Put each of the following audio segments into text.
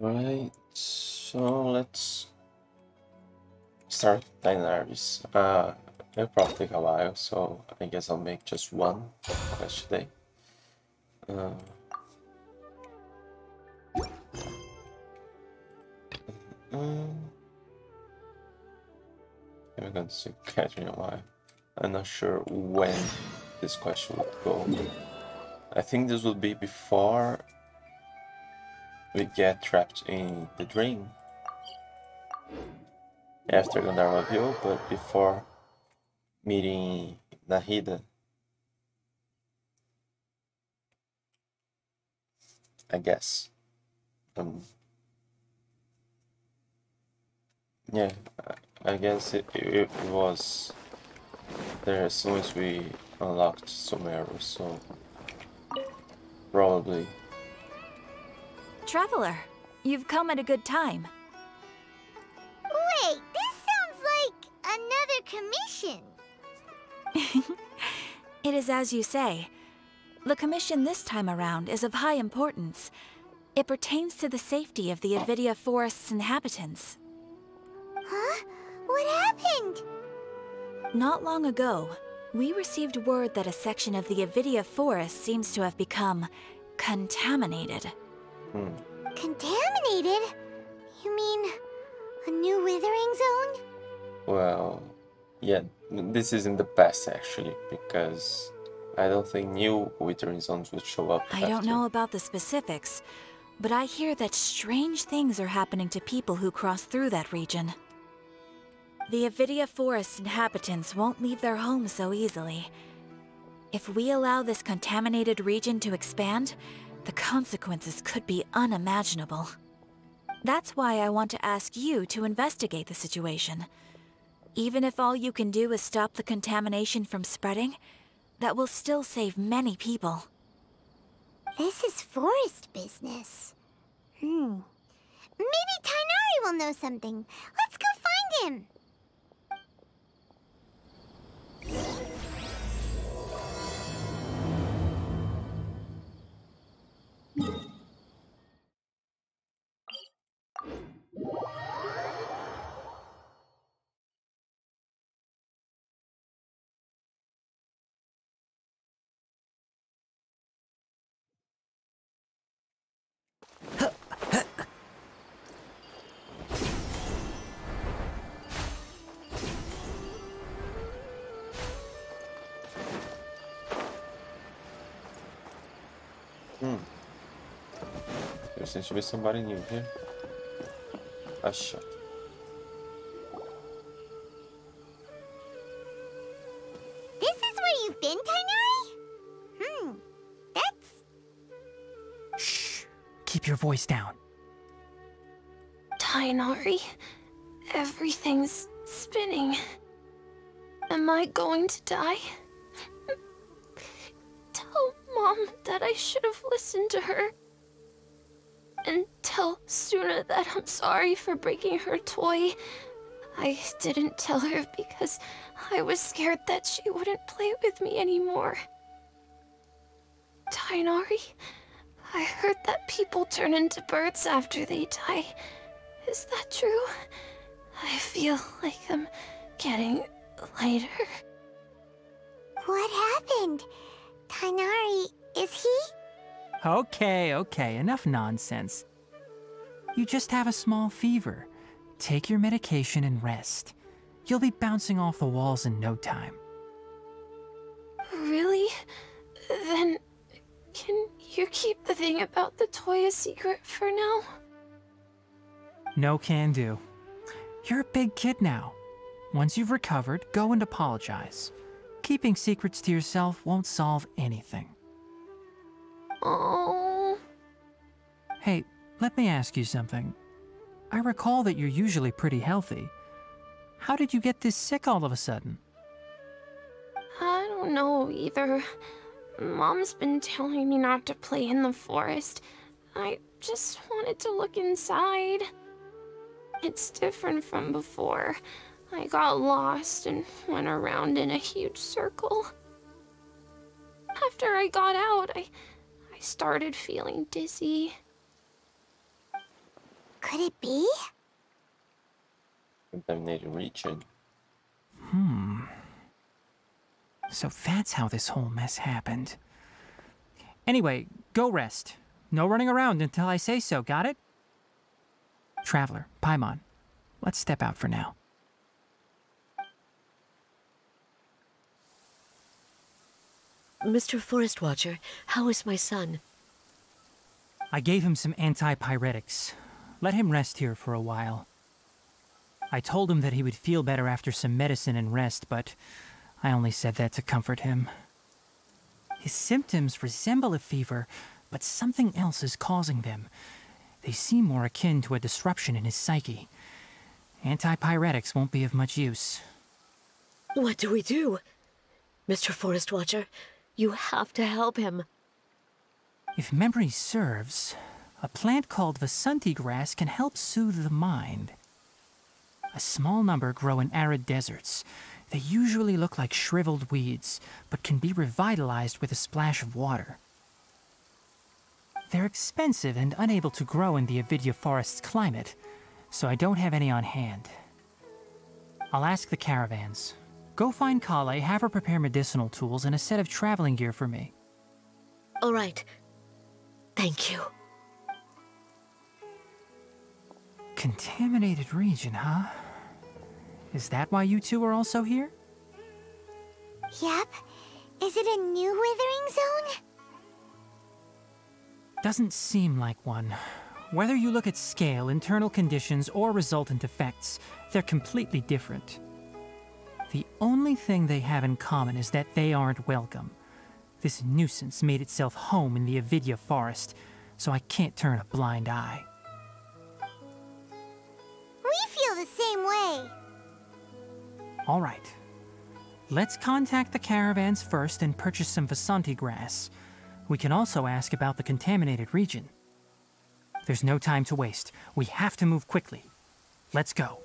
Right, so let's start Daenerys. Uh, it'll probably take a while, so I guess I'll make just one quest today. Uh, um, I'm going to catch me a while. I'm not sure when this question would go. I think this will be before we get trapped in the dream. After Gandharva View, but before meeting Nahida. I guess. Um, yeah, I guess it, it, it was there as soon as we unlocked Sumeru, so probably. Traveler, you've come at a good time. Wait, this sounds like another commission. it is as you say. The commission this time around is of high importance. It pertains to the safety of the Avidya Forest's inhabitants. Huh? What happened? Not long ago, we received word that a section of the Avidya Forest seems to have become contaminated. Hmm. Contaminated? You mean a new withering zone? Well, yeah, this isn't the best actually, because I don't think new withering zones would show up. I don't know about the specifics, but I hear that strange things are happening to people who cross through that region. The Avidya Forest inhabitants won't leave their homes so easily. If we allow this contaminated region to expand, the consequences could be unimaginable. That's why I want to ask you to investigate the situation. Even if all you can do is stop the contamination from spreading, that will still save many people. This is forest business. Hmm. Maybe Tighnari will know something. Let's go find him. Hmm. There seems to be somebody new here. A shot. This is where you've been, Tighnari? Hmm. That's... Shh. Keep your voice down. Tighnari, everything's spinning. Am I going to die? Tell Mom that I should have listened to her. And tell Suna that I'm sorry for breaking her toy. I didn't tell her because I was scared that she wouldn't play with me anymore. Tighnari, I heard that people turn into birds after they die. Is that true? I feel like I'm getting lighter. What happened? Tighnari, is he? Okay, okay, enough nonsense. You just have a small fever. Take your medication and rest. You'll be bouncing off the walls in no time. Really? Then can you keep the thing about the toy a secret for now? No can do. You're a big kid now. Once you've recovered, go and apologize. Keeping secrets to yourself won't solve anything. Oh. Hey, let me ask you something. I recall that you're usually pretty healthy. How did you get this sick all of a sudden? I don't know either. Mom's been telling me not to play in the forest. I just wanted to look inside. It's different from before. I got lost and went around in a huge circle. After I got out, I, I started feeling dizzy. could it be? Contaminated region. Hmm. So that's how this whole mess happened. Anyway, go rest. No running around until I say so, got it? Traveler, Paimon, let's step out for now. Mr. Forest Watcher, how is my son? I gave him some antipyretics. Let him rest here for a while. I told him that he would feel better after some medicine and rest, but I only said that to comfort him. His symptoms resemble a fever, but something else is causing them. They seem more akin to a disruption in his psyche. Antipyretics won't be of much use. What do we do? Mr. Forest Watcher, you have to help him. If memory serves, a plant called Vasanti grass can help soothe the mind. A small number grow in arid deserts. They usually look like shriveled weeds, but can be revitalized with a splash of water. They're expensive and unable to grow in the Avidya forest's climate, so I don't have any on hand. I'll ask the caravans. Go find Collei, have her prepare medicinal tools and a set of traveling gear for me. All right. Thank you. Contaminated region, huh? Is that why you two are also here? Yep. Is it a new withering zone? Doesn't seem like one. Whether you look at scale, internal conditions, or resultant effects, they're completely different. The only thing they have in common is that they aren't welcome. This nuisance made itself home in the Avidya forest, so I can't turn a blind eye. We feel the same way. All right. Let's contact the caravans first and purchase some Vasanti grass. We can also ask about the contaminated region. There's no time to waste. We have to move quickly. Let's go.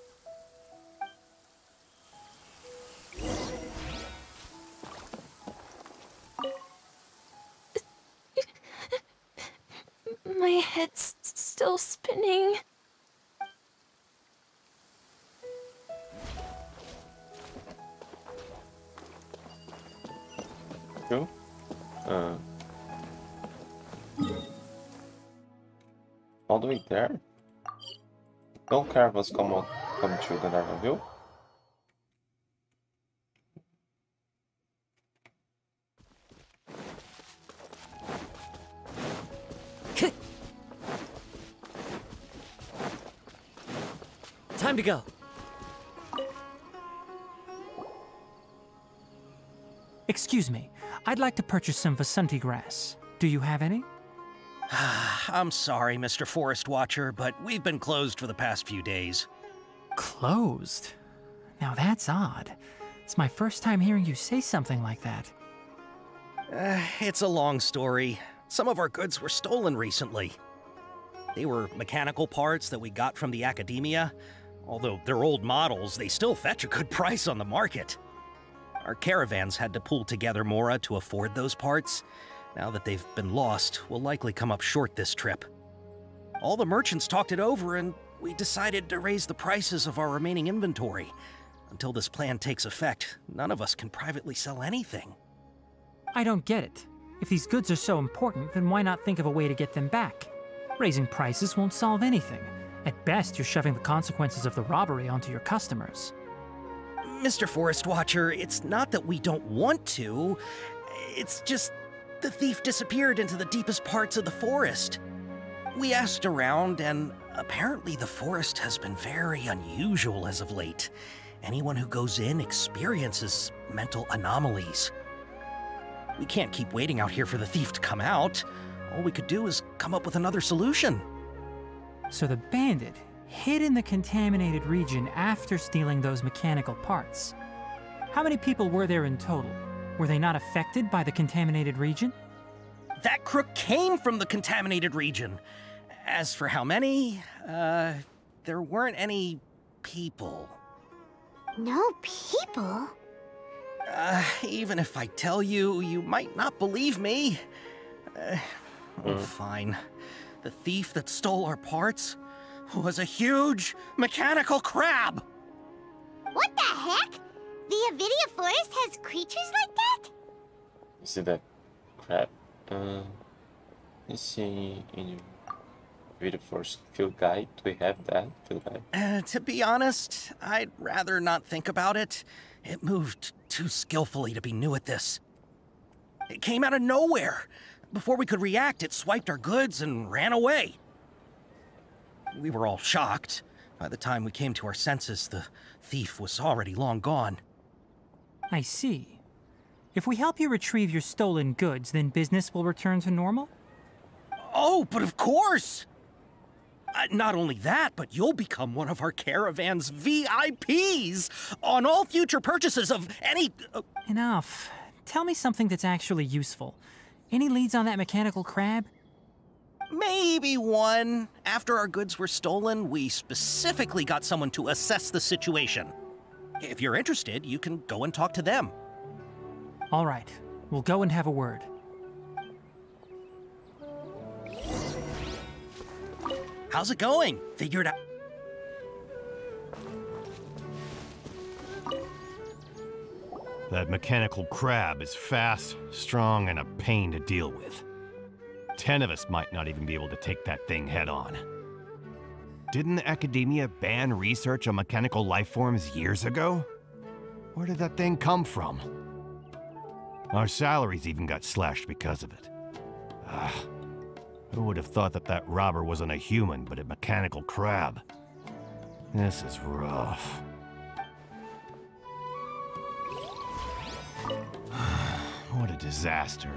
My head's still spinning. Cool. Uh, all the way there? No caravans come on, come through the Narva Hill. Time to go. Excuse me. I'd like to purchase some Vasanti grass. Do you have any? I'm sorry, Mr. Forest Watcher, but we've been closed for the past few days. Closed? Now that's odd. It's my first time hearing you say something like that. Uh, it's a long story. Some of our goods were stolen recently. They were mechanical parts that we got from the academia. Although they're old models, they still fetch a good price on the market. Our caravans had to pull together Mora to afford those parts. Now that they've been lost, we'll likely come up short this trip. All the merchants talked it over, and we decided to raise the prices of our remaining inventory. Until this plan takes effect, none of us can privately sell anything. I don't get it. If these goods are so important, then why not think of a way to get them back? Raising prices won't solve anything. At best, you're shoving the consequences of the robbery onto your customers. Mr. Forest Watcher, it's not that we don't want to. It's just the thief disappeared into the deepest parts of the forest. We asked around, and apparently the forest has been very unusual as of late. Anyone who goes in experiences mental anomalies. We can't keep waiting out here for the thief to come out. All we could do is come up with another solution. So the bandit hid in the contaminated region after stealing those mechanical parts. How many people were there in total? Were they not affected by the contaminated region? That crook came from the contaminated region. As for how many, uh, there weren't any people. No people? Uh, even if I tell you, you might not believe me. Uh, oh, fine. The thief that stole our parts? was a huge mechanical crab. What the heck? The Avidya Forest has creatures like that? You see that crab? Uh, let's see in Read Forest field guide. Do we have that field guide? Uh, to be honest, I'd rather not think about it. It moved too skillfully to be new at this. It came out of nowhere. Before we could react, it swiped our goods and ran away. We were all shocked. By the time we came to our senses, the thief was already long gone. I see. If we help you retrieve your stolen goods, then business will return to normal? Oh, but of course! Uh, not only that, but you'll become one of our caravan's VIPs on all future purchases of any. Uh, Enough. Tell me something that's actually useful. Any leads on that mechanical crab? maybe one. After our goods were stolen, we specifically got someone to assess the situation. If you're interested, you can go and talk to them. All right. We'll go and have a word. How's it going? Figured out. That mechanical crab is fast, strong, and a pain to deal with. Ten of us might not even be able to take that thing head on. Didn't Academia ban research on mechanical life forms years ago? Where did that thing come from? Our salaries even got slashed because of it. Ah, who would have thought that that robber wasn't a human, but a mechanical crab? This is rough. What a disaster.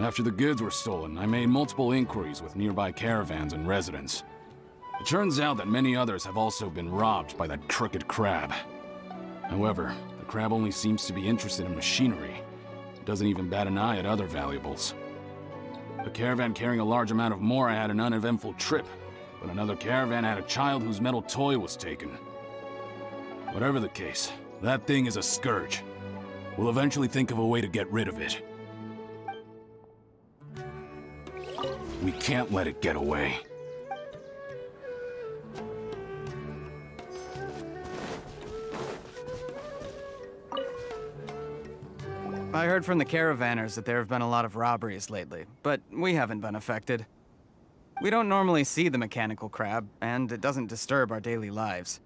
After the goods were stolen, I made multiple inquiries with nearby caravans and residents. It turns out that many others have also been robbed by that crooked crab. However, the crab only seems to be interested in machinery. It doesn't even bat an eye at other valuables. A caravan carrying a large amount of Mora had an uneventful trip, but another caravan had a child whose metal toy was taken. Whatever the case, that thing is a scourge. We'll eventually think of a way to get rid of it. We can't let it get away. I heard from the caravanners that there have been a lot of robberies lately, but we haven't been affected. We don't normally see the mechanical crab, and it doesn't disturb our daily lives.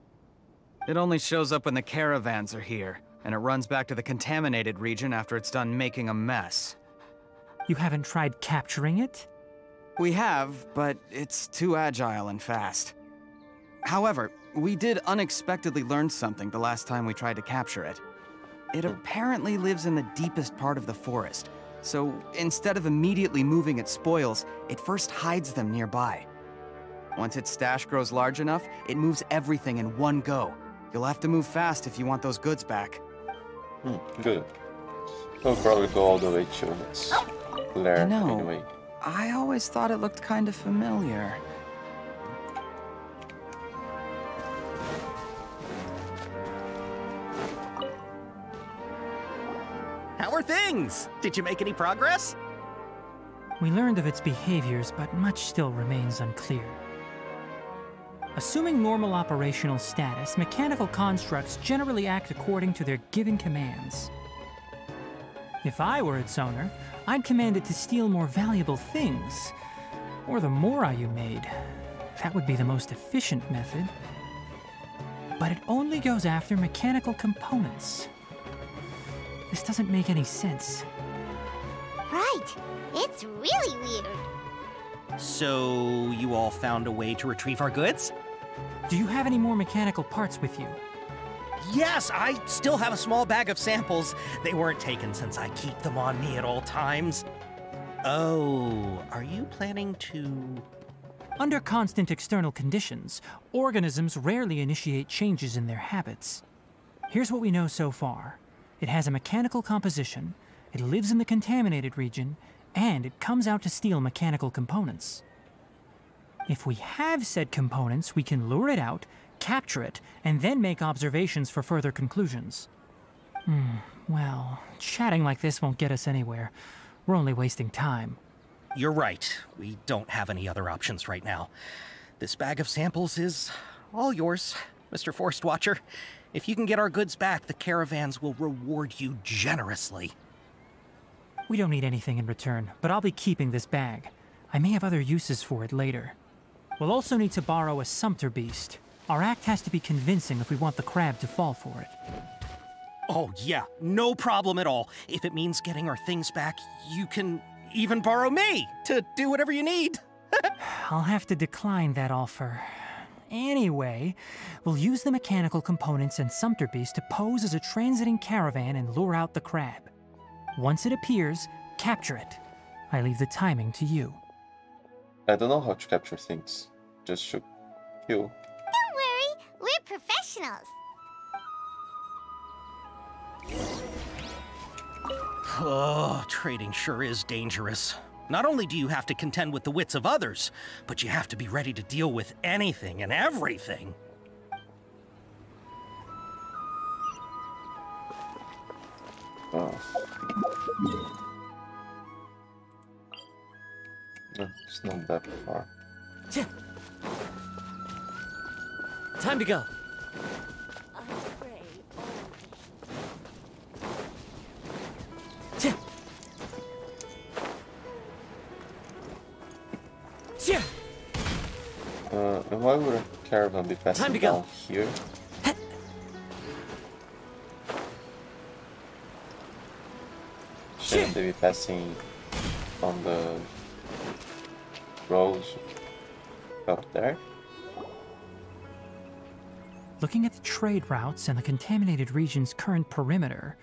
It only shows up when the caravans are here, and it runs back to the contaminated region after it's done making a mess. You haven't tried capturing it? We have, but it's too agile and fast. However, we did unexpectedly learn something the last time we tried to capture it. It apparently lives in the deepest part of the forest, so instead of immediately moving its spoils, it first hides them nearby. Once its stash grows large enough, it moves everything in one go. You'll have to move fast if you want those goods back. Hmm, good. We'll probably go all the way to its lair know. anyway. I always thought it looked kind of familiar. How are things? Did you make any progress? We learned of its behaviors, but much still remains unclear. Assuming normal operational status, mechanical constructs generally act according to their given commands. If I were its owner, I'd command it to steal more valuable things. Or the Mora you made. That would be the most efficient method. But it only goes after mechanical components. This doesn't make any sense. Right. It's really weird. So, you all found a way to retrieve our goods? Do you have any more mechanical parts with you? Yes, I still have a small bag of samples. They weren't taken since I keep them on me at all times. Oh, are you planning to. Under constant external conditions, organisms rarely initiate changes in their habits. Here's what we know so far it has a mechanical composition, it lives in the contaminated region, and it comes out to steal mechanical components. If we have said components, we can lure it out, capture it, and then make observations for further conclusions. Hmm, Well, chatting like this won't get us anywhere. We're only wasting time. You're right. We don't have any other options right now. This bag of samples is all yours, Mr. Forest Watcher. If you can get our goods back, the caravans will reward you generously. We don't need anything in return, but I'll be keeping this bag. I may have other uses for it later. We'll also need to borrow a Sumpter Beast. Our act has to be convincing if we want the crab to fall for it. Oh, yeah, no problem at all. If it means getting our things back, you can even borrow me to do whatever you need. I'll have to decline that offer. Anyway, we'll use the mechanical components and Sumpter Beast to pose as a transiting caravan and lure out the crab. Once it appears, capture it. I leave the timing to you. I don't know how to capture things. Just shoot. Kill. Don't worry, we're professionals. Oh, trading sure is dangerous. Not only do you have to contend with the wits of others, but you have to be ready to deal with anything and everything. Oh. No, it's not that far. Time to go. Uh, and why would a caravan be passing Time to go. down here? Shouldn't they be passing on the roads up there? Looking at the trade routes and the contaminated region's current perimeter,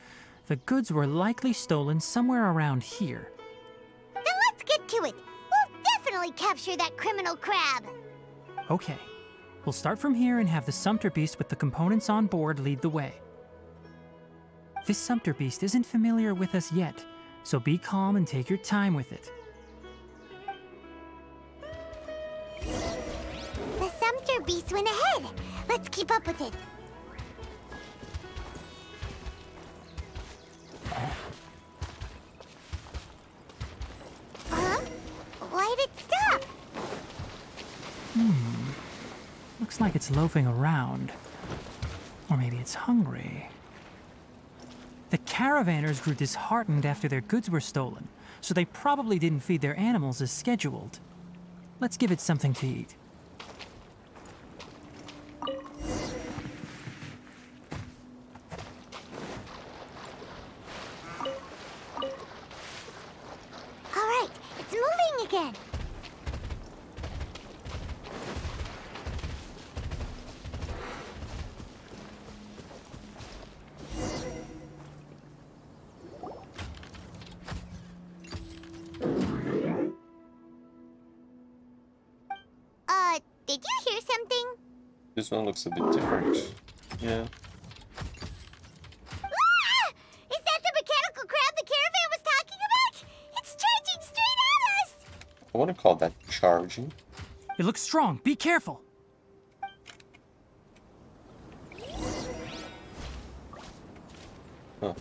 the goods were likely stolen somewhere around here. We'll capture that criminal crab. Okay, we'll start from here and have the Sumpter Beast with the components on board lead the way. This Sumpter Beast isn't familiar with us yet, so be calm and take your time with it. The Sumpter Beast went ahead. Let's keep up with it. Huh? Why'd Looks like it's loafing around. Or maybe it's hungry. The caravanners grew disheartened after their goods were stolen, so they probably didn't feed their animals as scheduled. Let's give it something to eat. This one looks a bit different. Yeah. Ah! Is that the mechanical crab the caravan was talking about? It's charging straight at us! I want to call that charging. It looks strong. Be careful. Huh.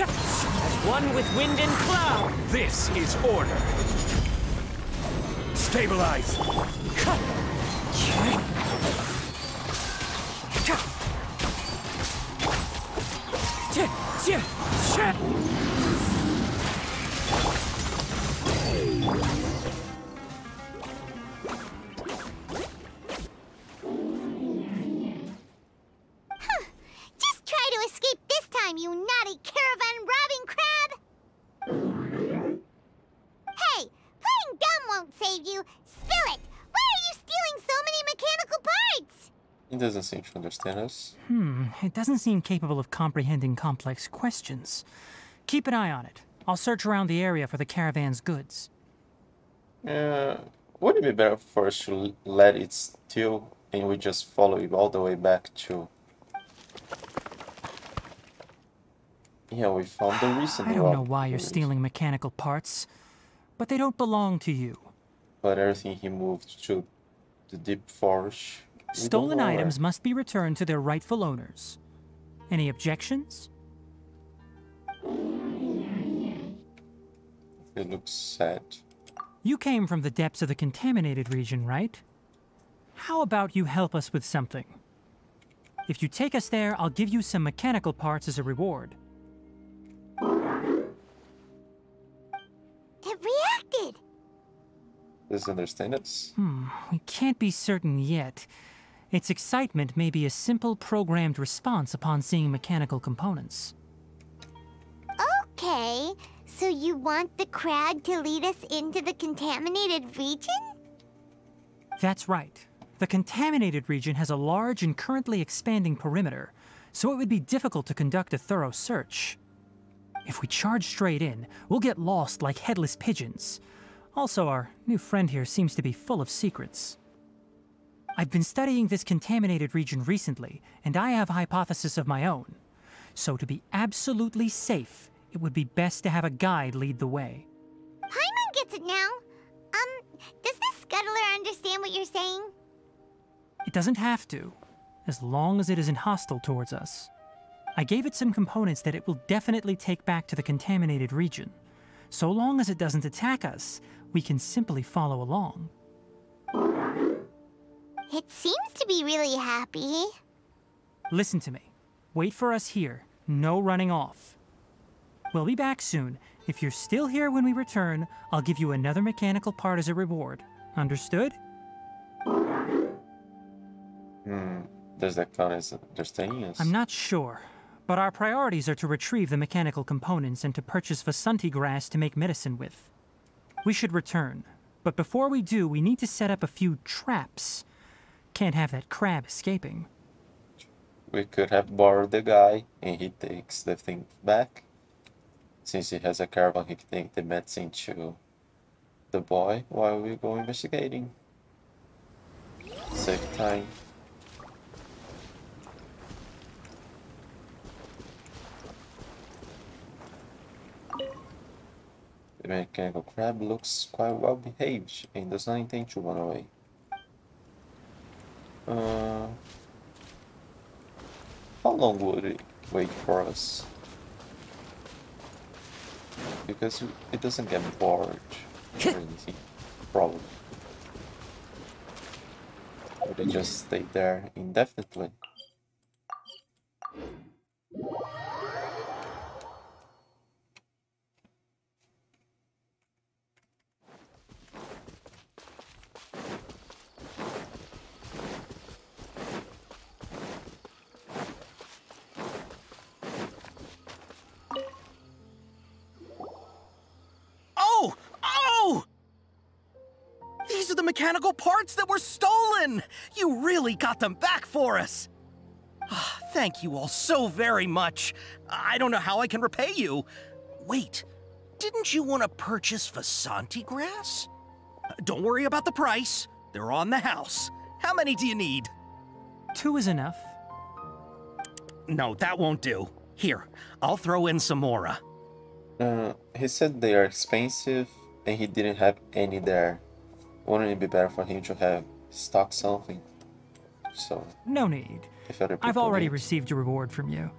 As one with wind and cloud. This is order. Stabilize. Just seem to understand us. Hmm, it doesn't seem capable of comprehending complex questions. Keep an eye on it. I'll search around the area for the caravan's goods. Uh, Wouldn't it be better for us to let it steal and we just follow it all the way back to... Yeah, we found the recent I don't know why you're stealing mechanical parts, but they don't belong to you. But everything he moved to the deep forest. We don't Stolen items must be returned to their rightful owners. Any objections? It looks sad. You came from the depths of the contaminated region, right? How about you help us with something? If you take us there, I'll give you some mechanical parts as a reward. It reacted! Does it understand us? Hmm, we can't be certain yet. Its excitement may be a simple programmed response upon seeing mechanical components. Okay, so you want the crab to lead us into the contaminated region? That's right. The contaminated region has a large and currently expanding perimeter, so it would be difficult to conduct a thorough search. If we charge straight in, we'll get lost like headless pigeons. Also, our new friend here seems to be full of secrets. I've been studying this contaminated region recently, and I have a hypothesis of my own. So to be absolutely safe, it would be best to have a guide lead the way. Paimon gets it now. Um, does the scuttler understand what you're saying? It doesn't have to, as long as it isn't hostile towards us. I gave it some components that it will definitely take back to the contaminated region. So long as it doesn't attack us, we can simply follow along. It seems to be really happy. Listen to me. Wait for us here. No running off. We'll be back soon. If you're still here when we return, I'll give you another mechanical part as a reward. Understood? Hmm. Does that count as understanding us? I'm not sure, but our priorities are to retrieve the mechanical components and to purchase Vasanti grass to make medicine with. We should return, but before we do, we need to set up a few traps. Can't have that crab escaping. We could have borrowed the guy and he takes the thing back. Since he has a caravan, he can take the medicine to the boy while we go investigating. Save time. The mechanical crab looks quite well behaved and does not intend to run away. Uh, how long would it wait for us? Because it doesn't get bored or anything, probably. Would it just stay there indefinitely? Oh! Oh! These are the mechanical parts that were stolen! You really got them back for us! Ah, Thank you all so very much. I don't know how I can repay you. Wait, didn't you want to purchase Vasanti grass? Don't worry about the price. They're on the house. How many do you need? Two is enough. No, that won't do. Here, I'll throw in some more. Uh, he said they are expensive and he didn't have any there. Wouldn't it be better for him to have stock something? So, No need. if other I've already need- received a reward from you.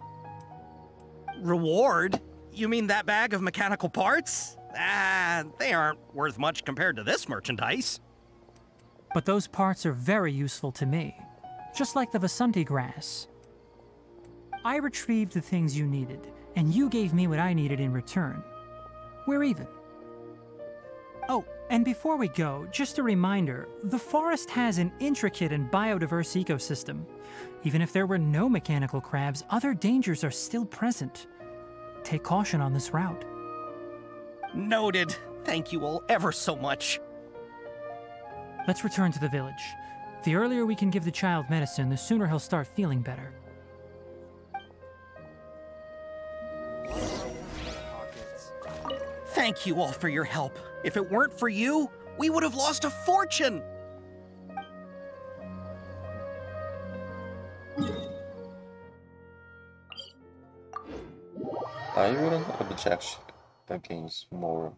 Reward? You mean that bag of mechanical parts? Ah, they aren't worth much compared to this merchandise. But those parts are very useful to me, just like the Vasanti grass. I retrieved the things you needed, and you gave me what I needed in return. We're even. Oh, and before we go, just a reminder the forest has an intricate and biodiverse ecosystem. Even if there were no mechanical crabs, other dangers are still present. Take caution on this route. Noted. Thank you all ever so much. Let's return to the village. The earlier we can give the child medicine, the sooner he'll start feeling better. Thank you all for your help. If it weren't for you, we would have lost a fortune. I wouldn't object against more.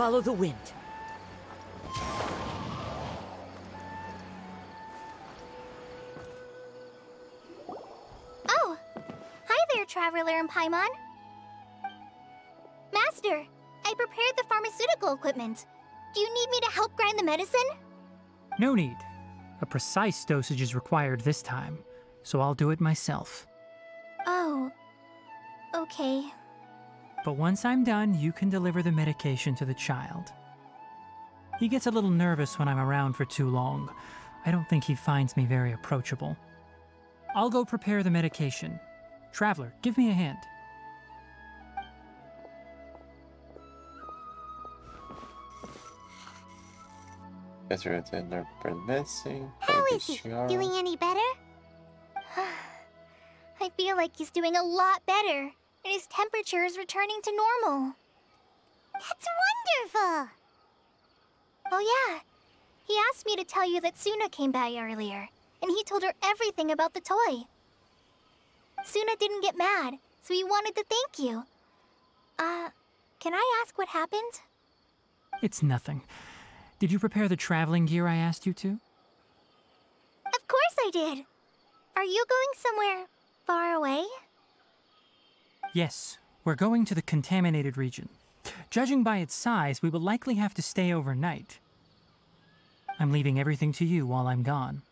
Follow the wind. Oh! Hi there, Traveler and Paimon. Master, I prepared the pharmaceutical equipment. Do you need me to help grind the medicine? No need. A precise dosage is required this time, so I'll do it myself. Oh. Okay. But once I'm done, you can deliver the medication to the child. He gets a little nervous when I'm around for too long. I don't think he finds me very approachable. I'll go prepare the medication. Traveler, give me a hand. Better than our brand. How is he? Doing any better? I feel like he's doing a lot better, and his temperature is returning to normal. That's wonderful! Oh yeah, he asked me to tell you that Suna came by earlier, and he told her everything about the toy. Suna didn't get mad, so he wanted to thank you. Uh, can I ask what happened? It's nothing. Did you prepare the traveling gear I asked you to? Of course I did. Are you going somewhere far away? Yes, we're going to the contaminated region. Judging by its size, we will likely have to stay overnight. I'm leaving everything to you while I'm gone.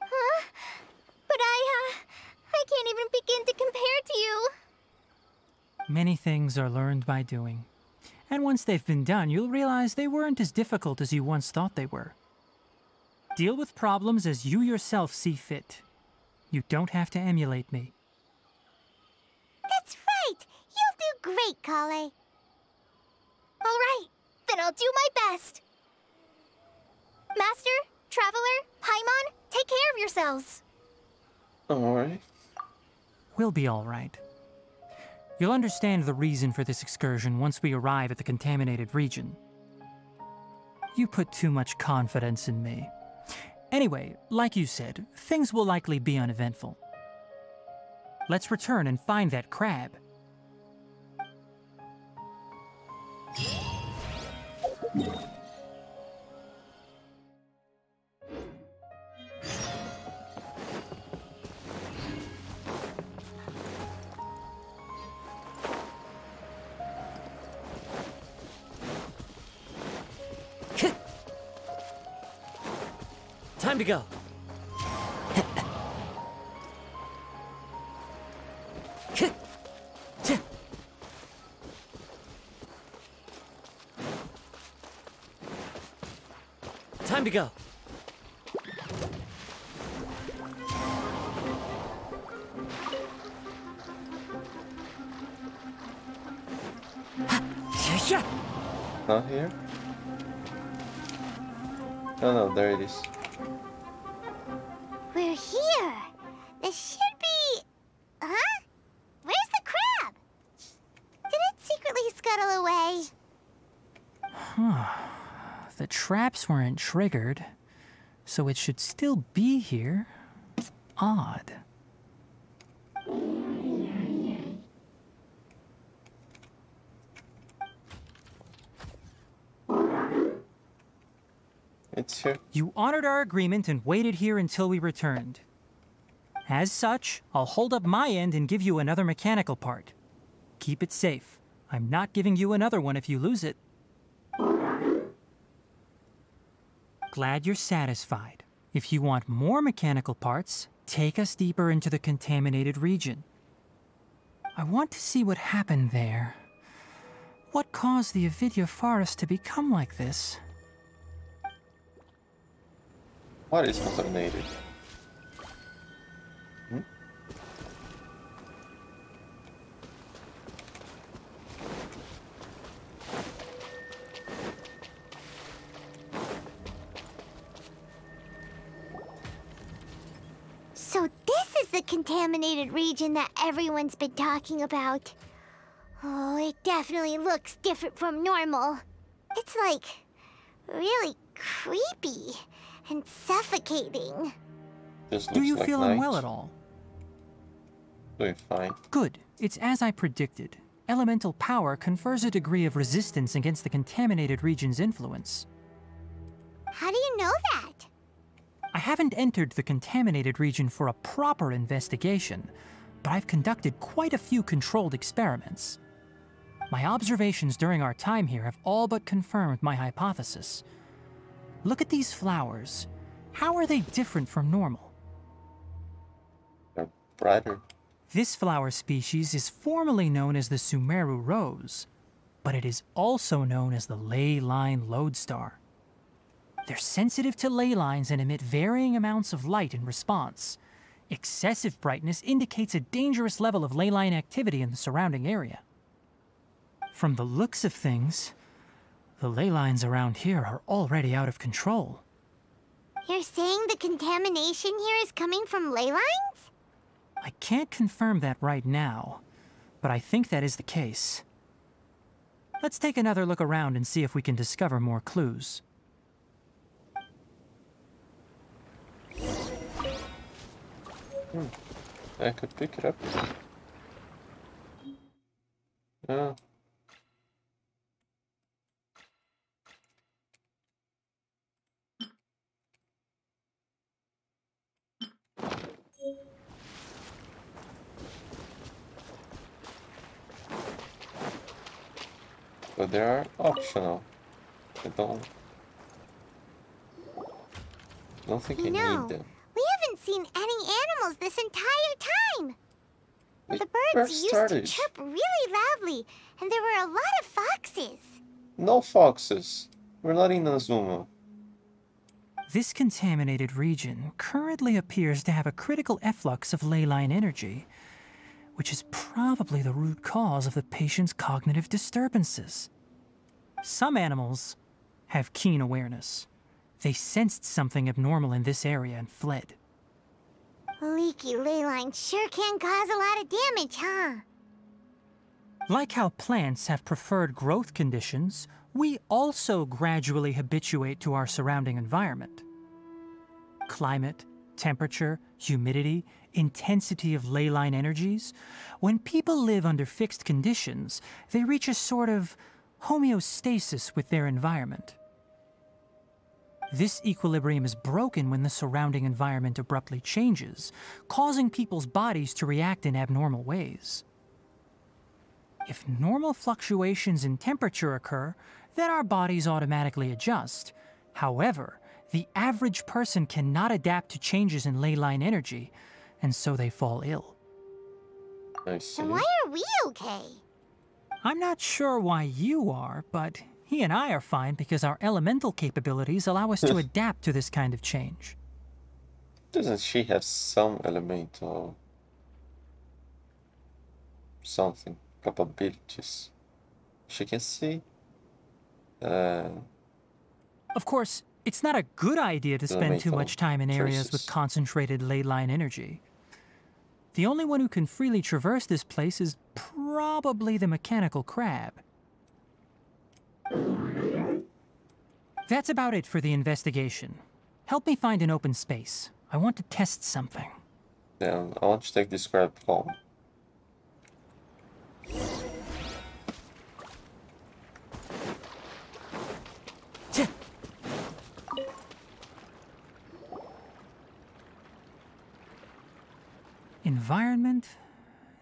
Huh? But I, uh, I can't even begin to compare to you. Many things are learned by doing. And once they've been done, you'll realize they weren't as difficult as you once thought they were. Deal with problems as you yourself see fit. You don't have to emulate me. That's right! You'll do great, Collei. All right, then I'll do my best. Master, Traveler, Paimon, take care of yourselves. Alright. We'll be all right. You'll understand the reason for this excursion once we arrive at the contaminated region. You put too much confidence in me. Anyway, like you said, things will likely be uneventful. Let's return and find that crab. Time to go. Time to go. Not here? Oh no, there it is. Weren't triggered, so it should still be here. Odd. It's here. You honored our agreement and waited here until we returned. As such, I'll hold up my end and give you another mechanical part. Keep it safe. I'm not giving you another one if you lose it. Glad you're satisfied. If you want more mechanical parts, take us deeper into the contaminated region. I want to see what happened there. What caused the Avidya forest to become like this? What is contaminated? Contaminated region that everyone's been talking about. Oh, it definitely looks different from normal. It's like really creepy and suffocating. This Do you like feel night. unwell at all? Doing fine. Good. It's as I predicted. elemental power confers a degree of resistance against the contaminated region's influence. How do you know that? I haven't entered the contaminated region for a proper investigation, but I've conducted quite a few controlled experiments. My observations during our time here have all but confirmed my hypothesis. Look at these flowers. How are they different from normal? They're brighter. This flower species is formally known as the Sumeru rose, but it is also known as the ley line lodestar. They're sensitive to ley lines and emit varying amounts of light in response. Excessive brightness indicates a dangerous level of ley line activity in the surrounding area. From the looks of things, the ley lines around here are already out of control. You're saying the contamination here is coming from ley lines? I can't confirm that right now, but I think that is the case. Let's take another look around and see if we can discover more clues. Hmm. I could pick it up. Yeah. But they are optional. I don't. I don't think You I know, need them. we haven't seen any animals this entire time. Wait, The birds used started? to chirp really loudly, and there were a lot of foxes. No foxes. We're not in Inazuma. This contaminated region currently appears to have a critical efflux of ley line energy, which is probably the root cause of the patient's cognitive disturbances. Some animals have keen awareness. They sensed something abnormal in this area and fled. Leaky ley lines sure can cause a lot of damage, huh? Like how plants have preferred growth conditions, we also gradually habituate to our surrounding environment. Climate, temperature, humidity, intensity of ley line energies. When people live under fixed conditions, they reach a sort of homeostasis with their environment. This equilibrium is broken when the surrounding environment abruptly changes, causing people's bodies to react in abnormal ways. If normal fluctuations in temperature occur, then our bodies automatically adjust. However, the average person cannot adapt to changes in ley line energy, and so they fall ill. I see. Then why are we okay? I'm not sure why you are, but he and I are fine because our elemental capabilities allow us to adapt to this kind of change. Doesn't she have some elemental something capabilities? She can see. Uh, Of course, it's not a good idea to spend too much time in areas with concentrated ley line energy. The only one who can freely traverse this place is probably the mechanical crab. That's about it for the investigation. Help me find an open space. I want to test something. then I want to take this crab home. Environment,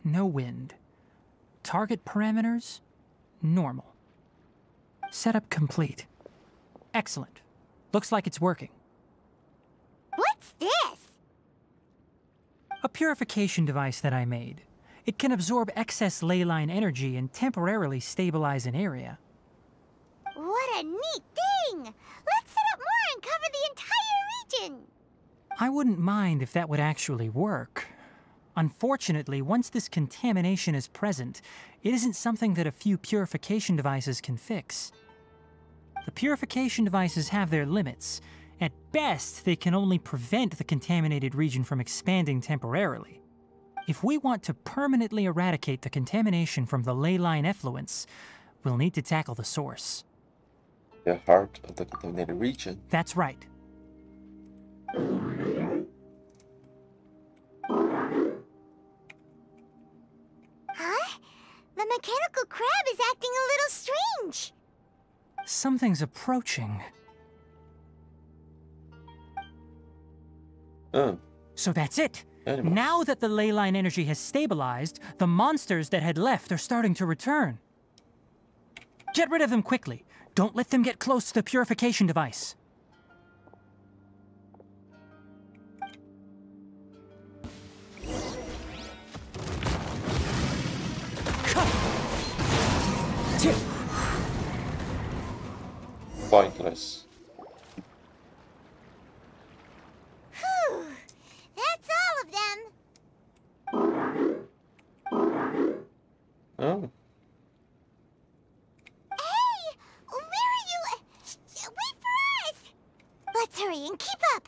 no wind. Target parameters, normal. Setup complete. Excellent. Looks like it's working. What's this? A purification device that I made. It can absorb excess ley line energy and temporarily stabilize an area. What a neat thing! Let's set up more and cover the entire region! I wouldn't mind if that would actually work. Unfortunately, once this contamination is present, it isn't something that a few purification devices can fix. The purification devices have their limits. At best, they can only prevent the contaminated region from expanding temporarily. If we want to permanently eradicate the contamination from the ley line effluents, we'll need to tackle the source. The heart of the contaminated region. That's right. The mechanical crab is acting a little strange. Something's approaching. Oh, So that's it. Animals. Now that the ley line energy has stabilized, the monsters that had left are starting to return. Get rid of them quickly. Don't let them get close to the purification device. Pointless. Whew. That's all of them. Oh, Hey! Where are you? Wait for us! Let's hurry and keep up.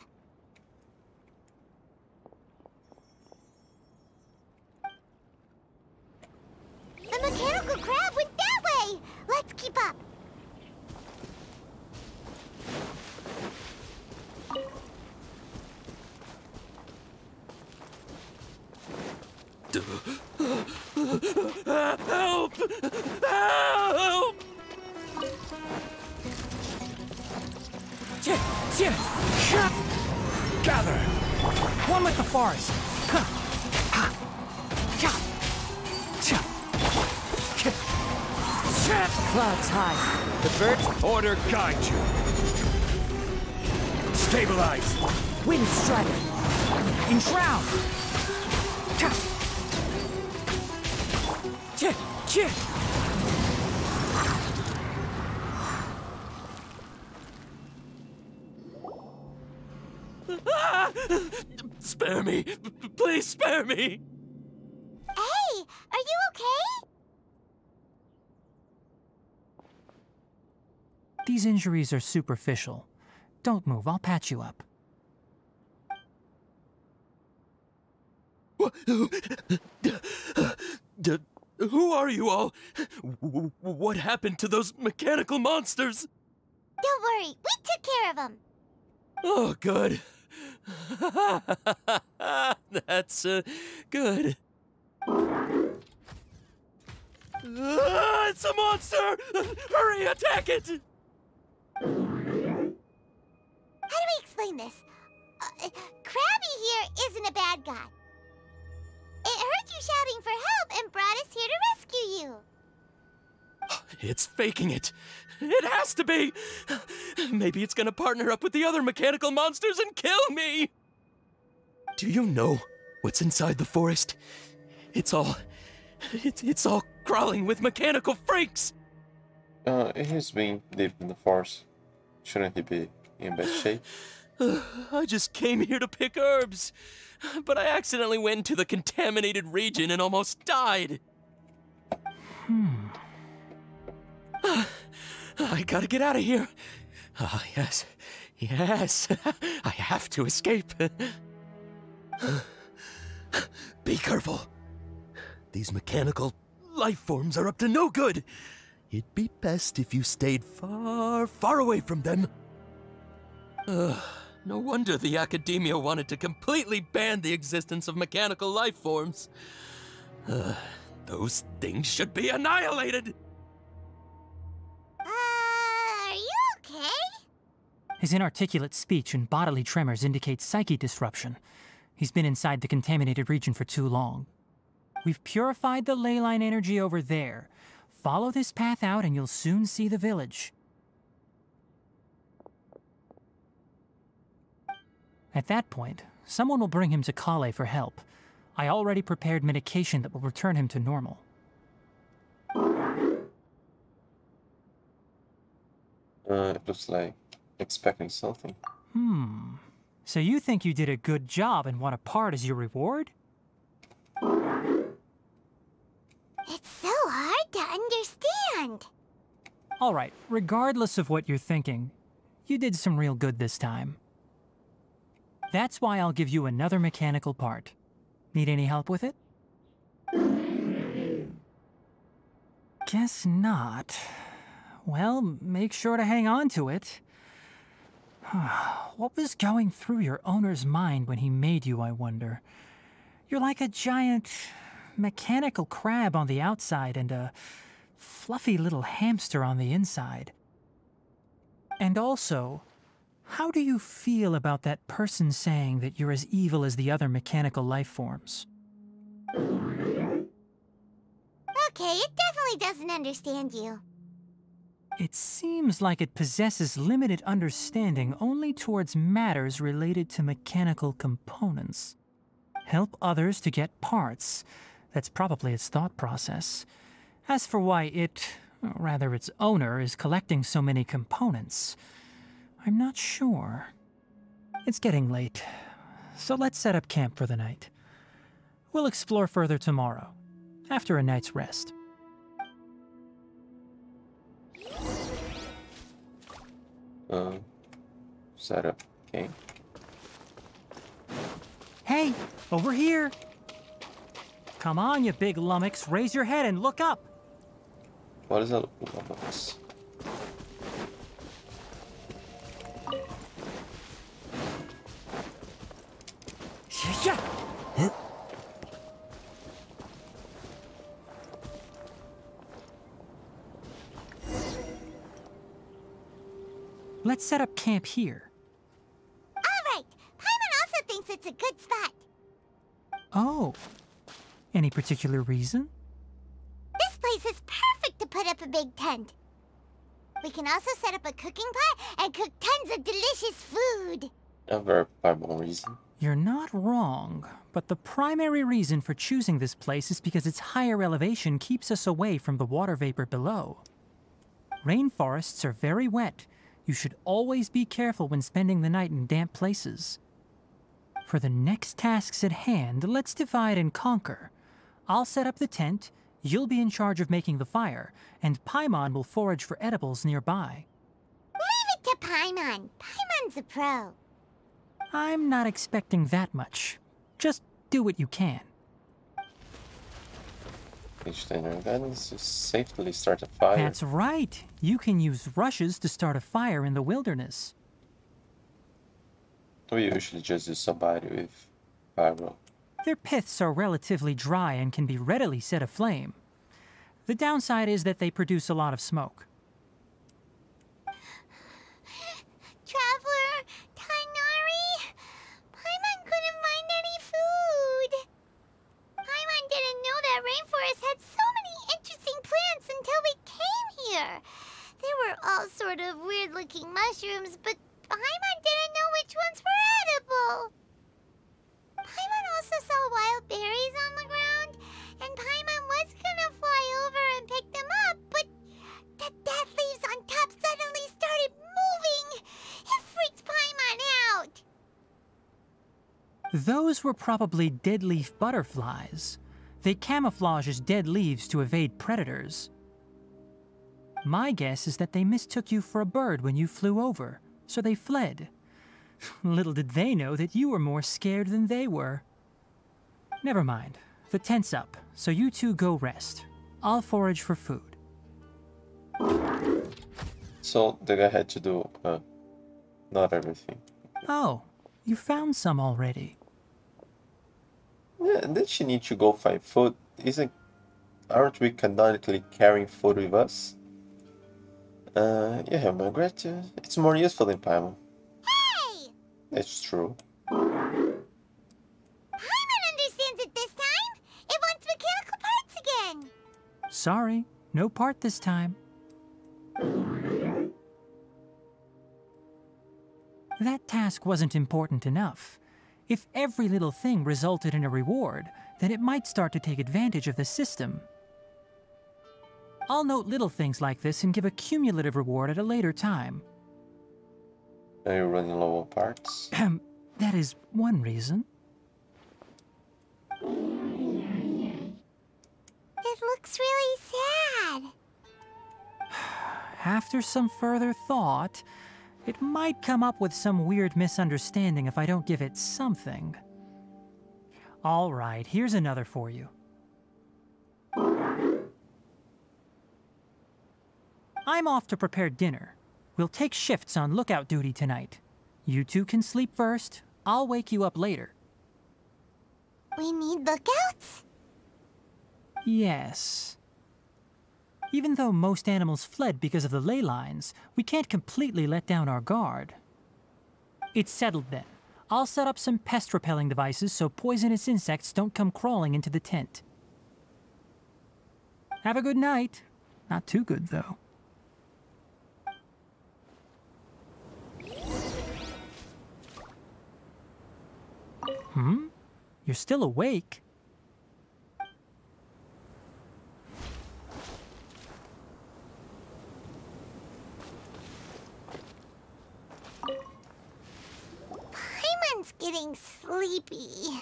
These injuries are superficial. Don't move, I'll patch you up. Who are you all? What happened to those mechanical monsters? Don't worry, we took care of them. Oh, good. That's uh, good. Ah, it's a monster! Hurry, attack it! Explain this? Uh, Krabby here isn't a bad guy. It heard you shouting for help and brought us here to rescue you. It's faking it. It has to be. Maybe it's gonna partner up with the other mechanical monsters and kill me. Do you know what's inside the forest? It's all. It's, it's all crawling with mechanical freaks. uh, he's been deep in the forest. Shouldn't he be in bad shape? I just came here to pick herbs, but I accidentally went into the contaminated region and almost died. Hmm. I gotta get out of here. Ah, yes. Yes. I have to escape. Be careful. These mechanical life forms are up to no good. It'd be best if you stayed far, far away from them. Ugh, no wonder the academia wanted to completely ban the existence of mechanical life forms. Ugh, those things should be annihilated. Uh, are you okay? His inarticulate speech and bodily tremors indicate psyche disruption. He's been inside the contaminated region for too long. We've purified the ley line energy over there. Follow this path out and you'll soon see the village. At that point, someone will bring him to Collei for help. I already prepared medication that will return him to normal. Uh, it looks like expecting something. Hmm. So you think you did a good job and want a part as your reward? It's so hard to understand. All right, regardless of what you're thinking, you did some real good this time. That's why I'll give you another mechanical part. Need any help with it? Guess not. Well, make sure to hang on to it. what was going through your owner's mind when he made you, I wonder? You're like a giant mechanical crab on the outside and a fluffy little hamster on the inside. And also, how do you feel about that person saying that you're as evil as the other mechanical life forms? Okay, it definitely doesn't understand you. It seems like it possesses limited understanding only towards matters related to mechanical components. Help others to get parts. That's probably its thought process. As for why it, or rather its owner, is collecting so many components, I'm not sure. It's getting late, so let's set up camp for the night. We'll explore further tomorrow, after a night's rest. Uh, setup. Okay. Hey, over here! Come on, you big lummox, raise your head and look up! What is a lummox? Let's set up camp here. All right, Paimon also thinks it's a good spot. Oh. Any particular reason? This place is perfect to put up a big tent. We can also set up a cooking pot and cook tons of delicious food. A very Paimon reason. You're not wrong, but the primary reason for choosing this place is because its higher elevation keeps us away from the water vapor below. Rainforests are very wet. You should always be careful when spending the night in damp places. For the next tasks at hand, let's divide and conquer. I'll set up the tent, you'll be in charge of making the fire, and Paimon will forage for edibles nearby. Leave it to Paimon. Paimon's a pro. I'm not expecting that much. Just do what you can. Each the inner guidance to safely start a fire. That's right. You can use rushes to start a fire in the wilderness. We usually just use somebody with pyro. Their piths are relatively dry and can be readily set aflame. The downside is that they produce a lot of smoke. Traveler, Tighnari, Paimon couldn't find any food. Paimon didn't know that rainforest had so many interesting plants until we came here. They were all sort of weird-looking mushrooms, but Paimon didn't know which ones were edible. Paimon also saw wild berries on the ground, and Paimon was gonna fly over and pick them up, but the dead leaves on top suddenly started moving. It freaked Paimon out. Those were probably dead leaf butterflies. They camouflage as dead leaves to evade predators. My guess is that they mistook you for a bird when you flew over, so they fled. Little did they know that you were more scared than they were. Never mind. The tent's up, so you two go rest. I'll forage for food. So the guy had to do uh, not everything. Oh, you found some already. Yeah, did she need to go find food? Isn't aren't we canonically carrying food with us? Uh, yeah, Margaret, uh, it's more useful than Paimon. Hey! It's true. Paimon understands it this time. It wants mechanical parts again. Sorry, no part this time. That task wasn't important enough. If every little thing resulted in a reward, then it might start to take advantage of the system. I'll note little things like this and give a cumulative reward at a later time. Are you running low on parts? that is one reason. It looks really sad. After some further thought, it might come up with some weird misunderstanding if I don't give it something. All right, here's another for you. I'm off to prepare dinner. We'll take shifts on lookout duty tonight. You two can sleep first. I'll wake you up later. We need lookouts? Yes. Even though most animals fled because of the ley lines, we can't completely let down our guard. It's settled then. I'll set up some pest repelling devices so poisonous insects don't come crawling into the tent. Have a good night. Not too good, though. Hmm? You're still awake? Paimon's getting sleepy.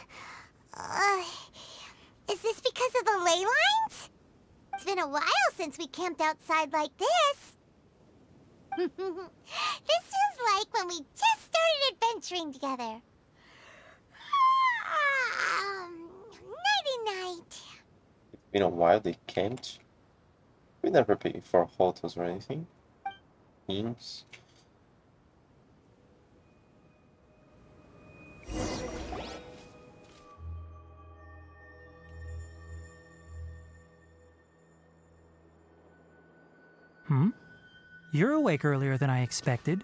Uh, is this because of the ley lines? It's been a while since we camped outside like this. this feels like when we just started adventuring together. Um, nighty-night. It's been a while they can't. We never paid for hotels or anything. Inns. Hmm? You're awake earlier than I expected.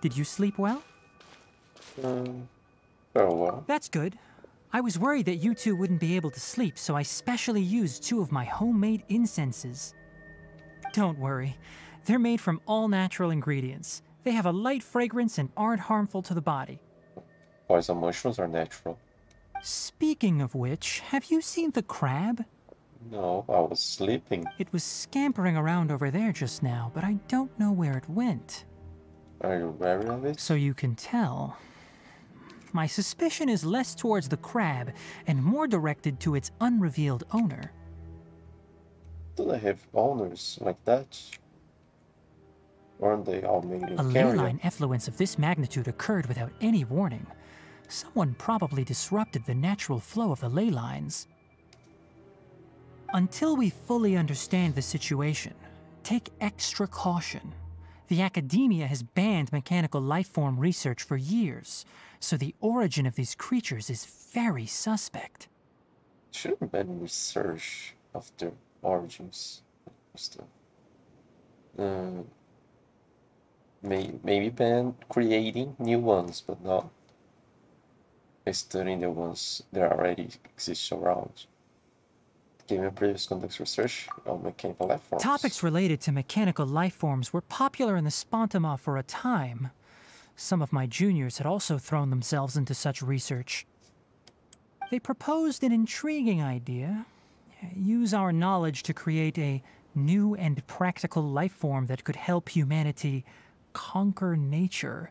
Did you sleep well? Um, for a while. That's good. I was worried that you two wouldn't be able to sleep, so I specially used two of my homemade incenses. Don't worry. They're made from all natural ingredients. They have a light fragrance and aren't harmful to the body. Poison mushrooms are natural. Speaking of which, have you seen the crab? No, I was sleeping. It was scampering around over there just now, but I don't know where it went. Are you wary of it? So you can tell. My suspicion is less towards the crab and more directed to its unrevealed owner. Do they have owners like that? Aren't they all made A ley effluence of this magnitude occurred without any warning. Someone probably disrupted the natural flow of the ley lines. Until we fully understand the situation, take extra caution. The academia has banned mechanical lifeform research for years, so the origin of these creatures is very suspect. Should have been research of their origins. Uh, may, maybe ban creating new ones, but not studying the ones that already exist around. And previous conducts research on mechanical life forms. Topics related to mechanical life forms were popular in the Spantamad for a time. Some of my juniors had also thrown themselves into such research. They proposed an intriguing idea use our knowledge to create a new and practical life form that could help humanity conquer nature.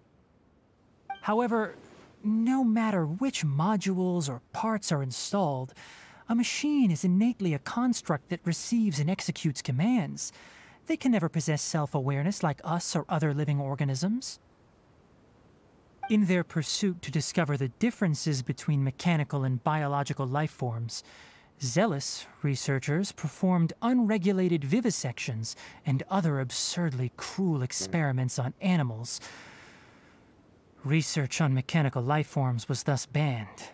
However, no matter which modules or parts are installed, a machine is innately a construct that receives and executes commands. They can never possess self awareness like us or other living organisms. In their pursuit to discover the differences between mechanical and biological life forms, zealous researchers performed unregulated vivisections and other absurdly cruel experiments on animals. Research on mechanical life forms was thus banned.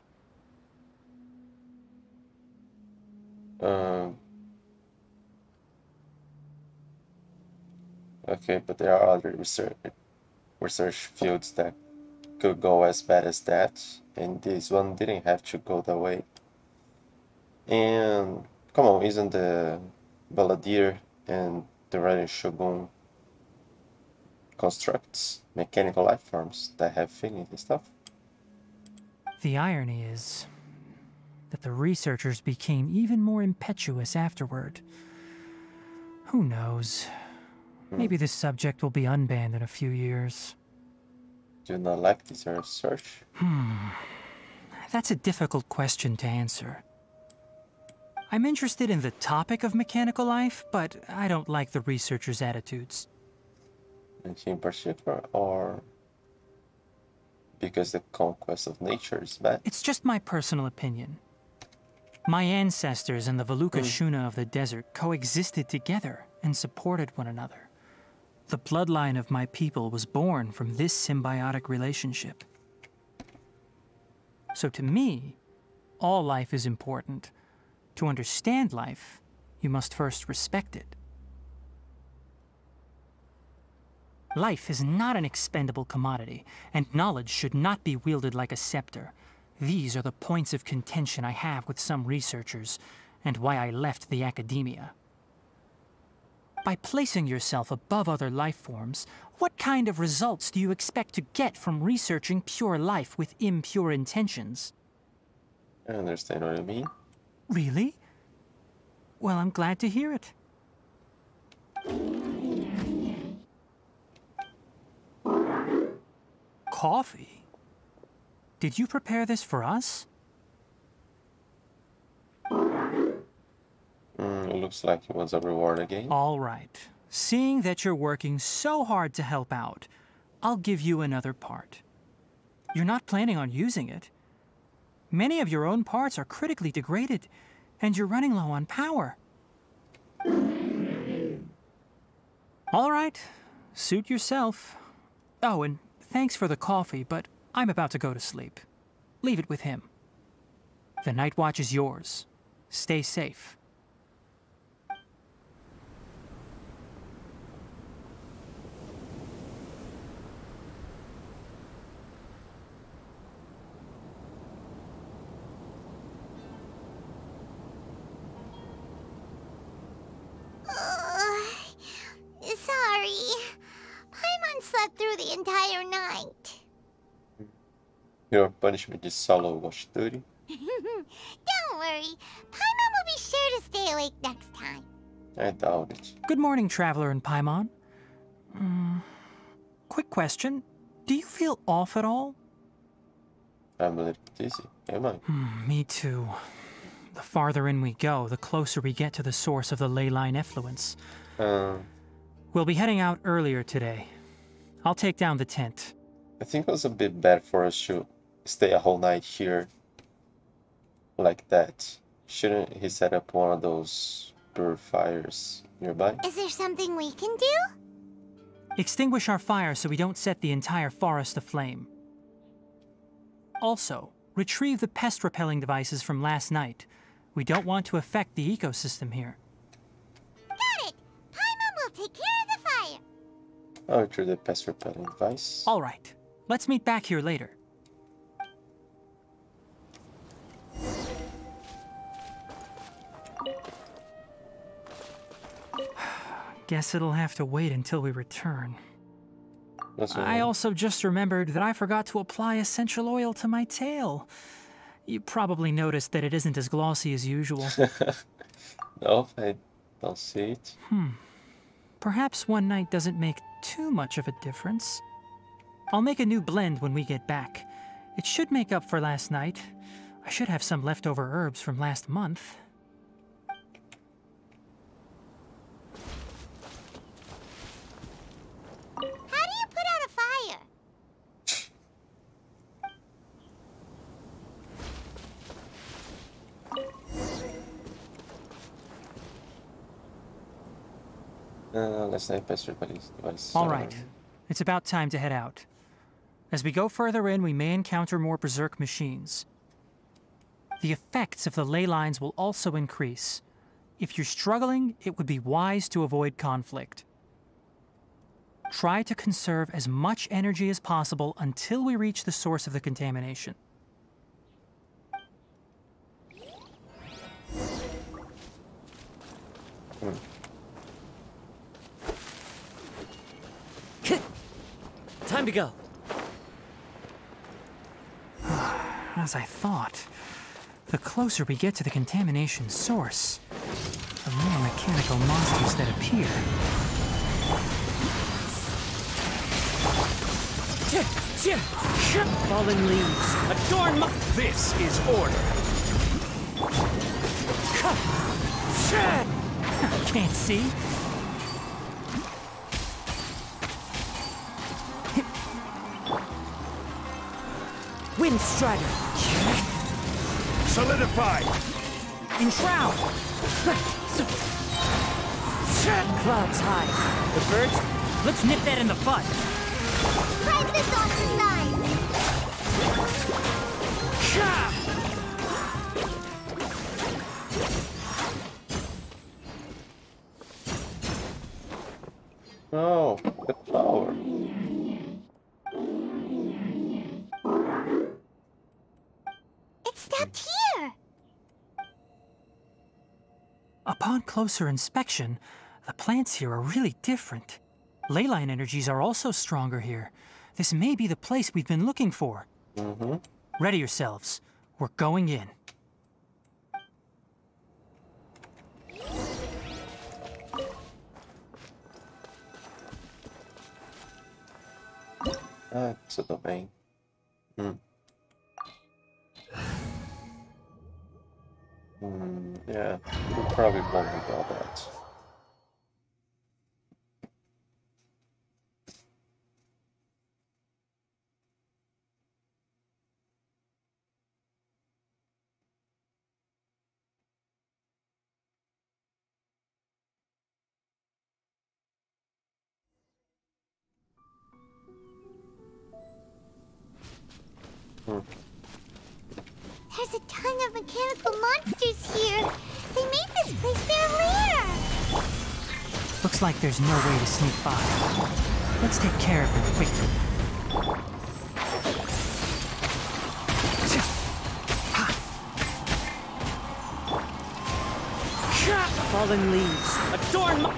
Um, okay, but there are other research research fields that could go as bad as that, and this one didn't have to go that way. And come on, isn't the Balladeer and the Raiden Shogun constructs mechanical life forms that have feelings and stuff? The irony is that the researchers became even more impetuous afterward. Who knows? Maybe this subject will be unbanned in a few years. Do you not like this research? Hmm. That's a difficult question to answer. I'm interested in the topic of mechanical life, but I don't like the researchers' attitudes. In particular, or because the conquest of nature is bad? It's just my personal opinion. My ancestors and the Valuka hmm. Shuna of the desert coexisted together and supported one another. The bloodline of my people was born from this symbiotic relationship. So to me, all life is important. To understand life, you must first respect it. Life is not an expendable commodity, and knowledge should not be wielded like a scepter. These are the points of contention I have with some researchers, and why I left the academia. By placing yourself above other life forms, what kind of results do you expect to get from researching pure life with impure intentions? I understand what you mean. Really? Well, I'm glad to hear it. Coffee? Did you prepare this for us? Mm, it looks like it was a reward again. All right. Seeing that you're working so hard to help out, I'll give you another part. You're not planning on using it. Many of your own parts are critically degraded, and you're running low on power. All right. Suit yourself. Oh, and thanks for the coffee, but I'm about to go to sleep. Leave it with him. The night watch is yours. Stay safe. Ugh, sorry. Paimon slept through the entire night. Your punishment is solo wash duty. Don't worry. Paimon will be sure to stay awake next time. I doubt it. Good morning, Traveler and Paimon. Mm, quick question. Do you feel off at all? I'm a little dizzy. Am I? Hmm, me too. The farther in we go, the closer we get to the source of the ley line effluence. Uh, We'll be heading out earlier today. I'll take down the tent. I think it was a bit bad for us to stay a whole night here like that. Shouldn't he set up one of those purifiers nearby? Is there something we can do? Extinguish our fire so we don't set the entire forest aflame. Also, retrieve the pest repelling devices from last night. We don't want to affect the ecosystem here. Got it! Paimon will take care of the fire. I'll retrieve the pest repelling device. All right. Let's meet back here later. Guess it'll have to wait until we return. That's I also just remembered that I forgot to apply essential oil to my tail. You probably noticed that it isn't as glossy as usual. No, I don't see it. Hmm. Perhaps one night doesn't make too much of a difference. I'll make a new blend when we get back. It should make up for last night. I should have some leftover herbs from last month. How do you put out a fire? Uh, let's pest repelling device. All uh. It's about time to head out. As we go further in, we may encounter more berserk machines. The effects of the ley lines will also increase. If you're struggling, it would be wise to avoid conflict. Try to conserve as much energy as possible until we reach the source of the contamination. Time to go. As I thought, the closer we get to the contamination source, the more mechanical monsters that appear. Fallen leaves. Adorn my... This is order. Can't see? Windstrider. Solidify. Enshroud. Clouds high. The birds? Let's nip that in the bud. This off the side. Oh. Upon closer inspection, the plants here are really different. Leyline energies are also stronger here. This may be the place we've been looking for. Mm-hmm. Ready yourselves. We're going in. That's a domain. Hmm. Hmm, yeah, we probably won't need all that. There's no way to sneak by. Let's take care of them quickly. Fallen leaves. Adorn my...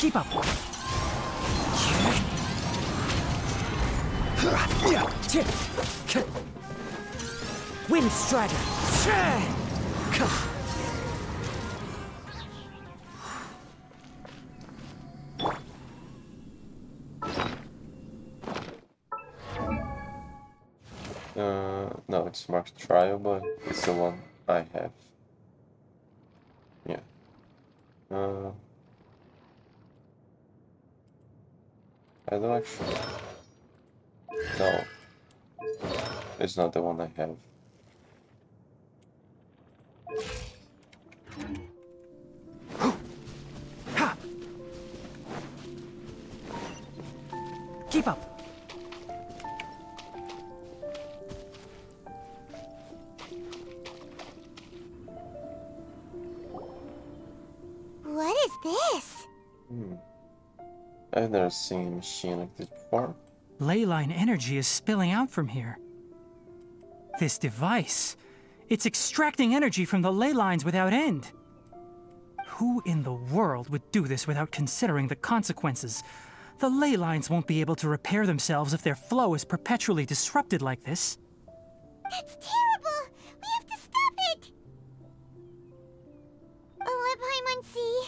Keep up. Wind Strider. Uh, no, it's marked trial, but it's the one I have. Yeah. Uh, I don't actually. No, it's not the one I have. Machine like this before. Leyline energy is spilling out from here. This device, it's extracting energy from the ley lines without end. Who in the world would do this without considering the consequences? The ley lines won't be able to repair themselves if their flow is perpetually disrupted like this. That's terrible. We have to stop it. Oh, let Paimon see.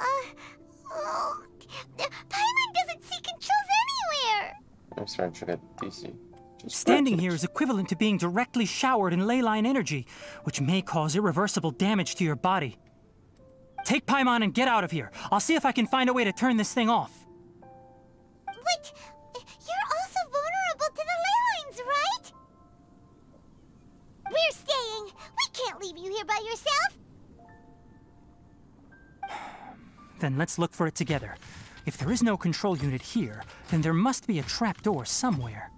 Uh, oh, I'm starting to get dizzy. Just Standing here is equivalent to being directly showered in ley line energy, which may cause irreversible damage to your body. Take Paimon and get out of here. I'll see if I can find a way to turn this thing off. But you're also vulnerable to the ley lines, right? We're staying. We can't leave you here by yourself. Then let's look for it together. If there is no control unit here, then there must be a trapdoor somewhere.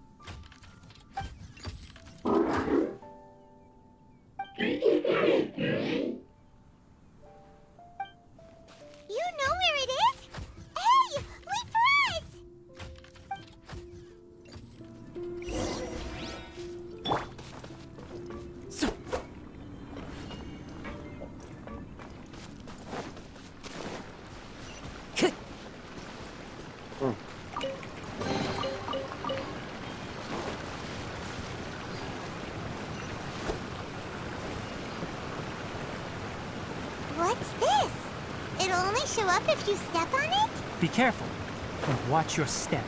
Careful and watch your step.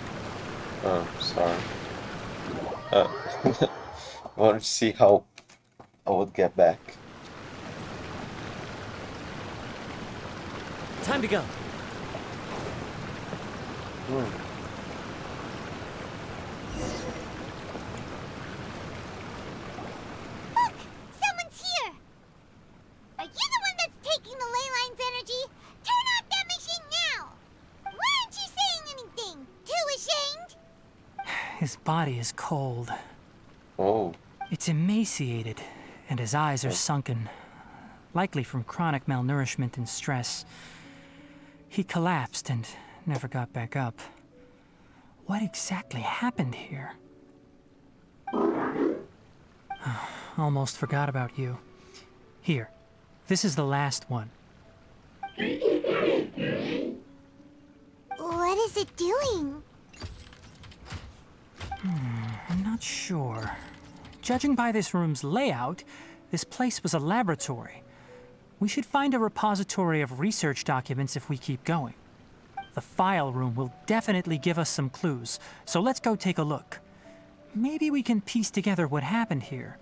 Oh, sorry. Uh, I wanted to see how I would get back. Time to go. Hmm. Look! Someone's here! Are you the one that's taking the ley line's energy? Turn off that machine now! Why aren't you saying anything? Too ashamed? His body is cold. Oh, It's emaciated, and his eyes are oh. sunken, likely from chronic malnourishment and stress. He collapsed and never got back up. What exactly happened here? Almost forgot about you. Here, this is the last one. What is it doing? Hmm, I'm not sure. Judging by this room's layout, this place was a laboratory. We should find a repository of research documents if we keep going. The file room will definitely give us some clues, so let's go take a look. Maybe we can piece together what happened here.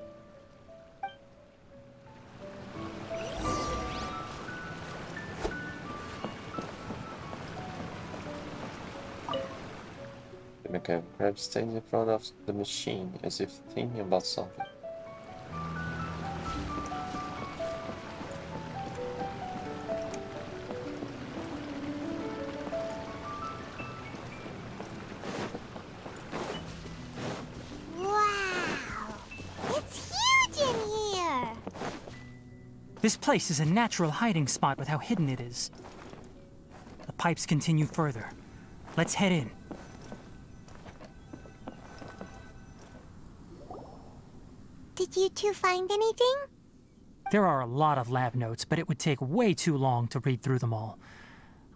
The mechanical crab stands in front of the machine as if thinking about something. Wow! It's huge in here! This place is a natural hiding spot with how hidden it is. The pipes continue further. Let's head in. You find anything? There are a lot of lab notes, but it would take way too long to read through them all.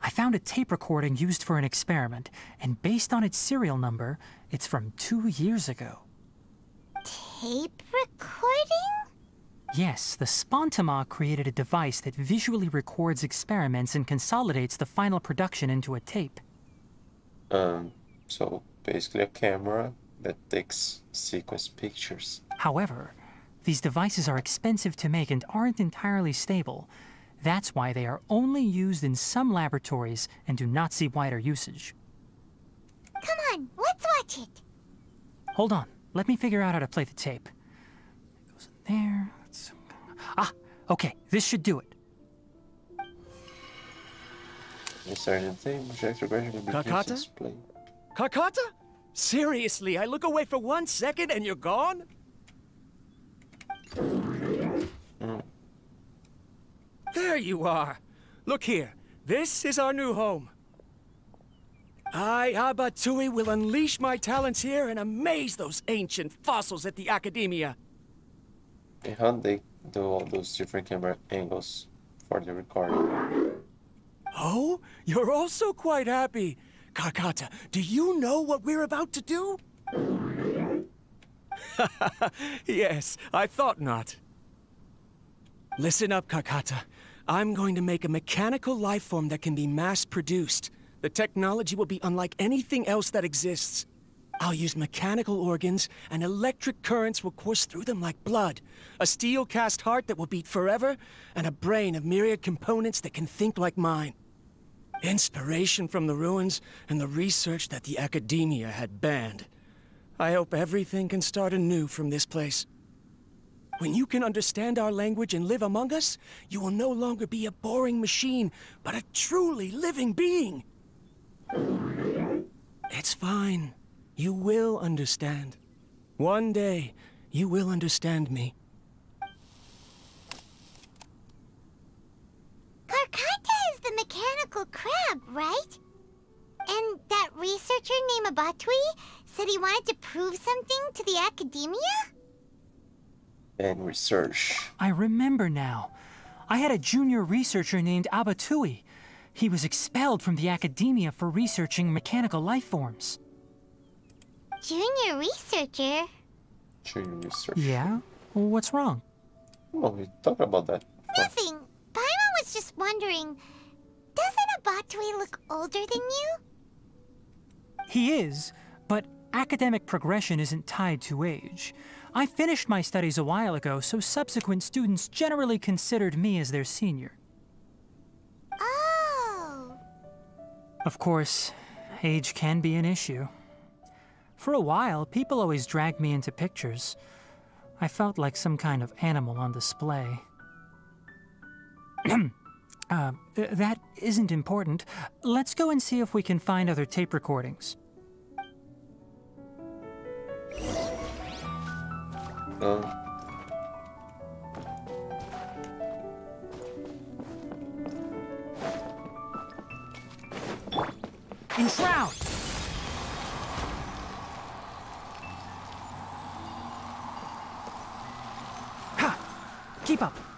I found a tape recording used for an experiment, and based on its serial number, it's from two years ago. Tape recording? Yes, the Spantamad created a device that visually records experiments and consolidates the final production into a tape. Um, so basically a camera that takes sequence pictures. However, these devices are expensive to make and aren't entirely stable. That's why they are only used in some laboratories and do not see wider usage. Come on, let's watch it. Hold on, let me figure out how to play the tape. It goes in there. It's... Ah, okay, this should do it. Inside the thing, projector gradually begins Karkata? to display. Karkata? Seriously, I look away for one second and you're gone? There you are. Look here. This is our new home. I, Abattouy, will unleash my talents here and amaze those ancient fossils at the Academia. And how they do all those different camera angles for the recording. Oh, you're also quite happy. Karkata, do you know what we're about to do? yes, I thought not. Listen up, Karkata. I'm going to make a mechanical life form that can be mass produced. The technology will be unlike anything else that exists. I'll use mechanical organs, and electric currents will course through them like blood. A steel cast heart that will beat forever, and a brain of myriad components that can think like mine. Inspiration from the ruins and the research that the Academia had banned. I hope everything can start anew from this place. When you can understand our language and live among us, you will no longer be a boring machine, but a truly living being. It's fine. You will understand. One day, you will understand me. Karkata is the mechanical crab, right? And that researcher named Abattouy said he wanted to prove something to the Academia? And research. I remember now. I had a junior researcher named Abattouy. He was expelled from the academia for researching mechanical life forms. Junior researcher? Junior research. Yeah? What's wrong? Well, we talked about that. Nothing. Paimon was just wondering, doesn't Abattouy look older than you? He is, but academic progression isn't tied to age. I finished my studies a while ago, so subsequent students generally considered me as their senior. Oh. Of course, age can be an issue. For a while, people always dragged me into pictures. I felt like some kind of animal on display. uh, that isn't important. Let's go and see if we can find other tape recordings. Oh. Enshroud! Ha! Keep up!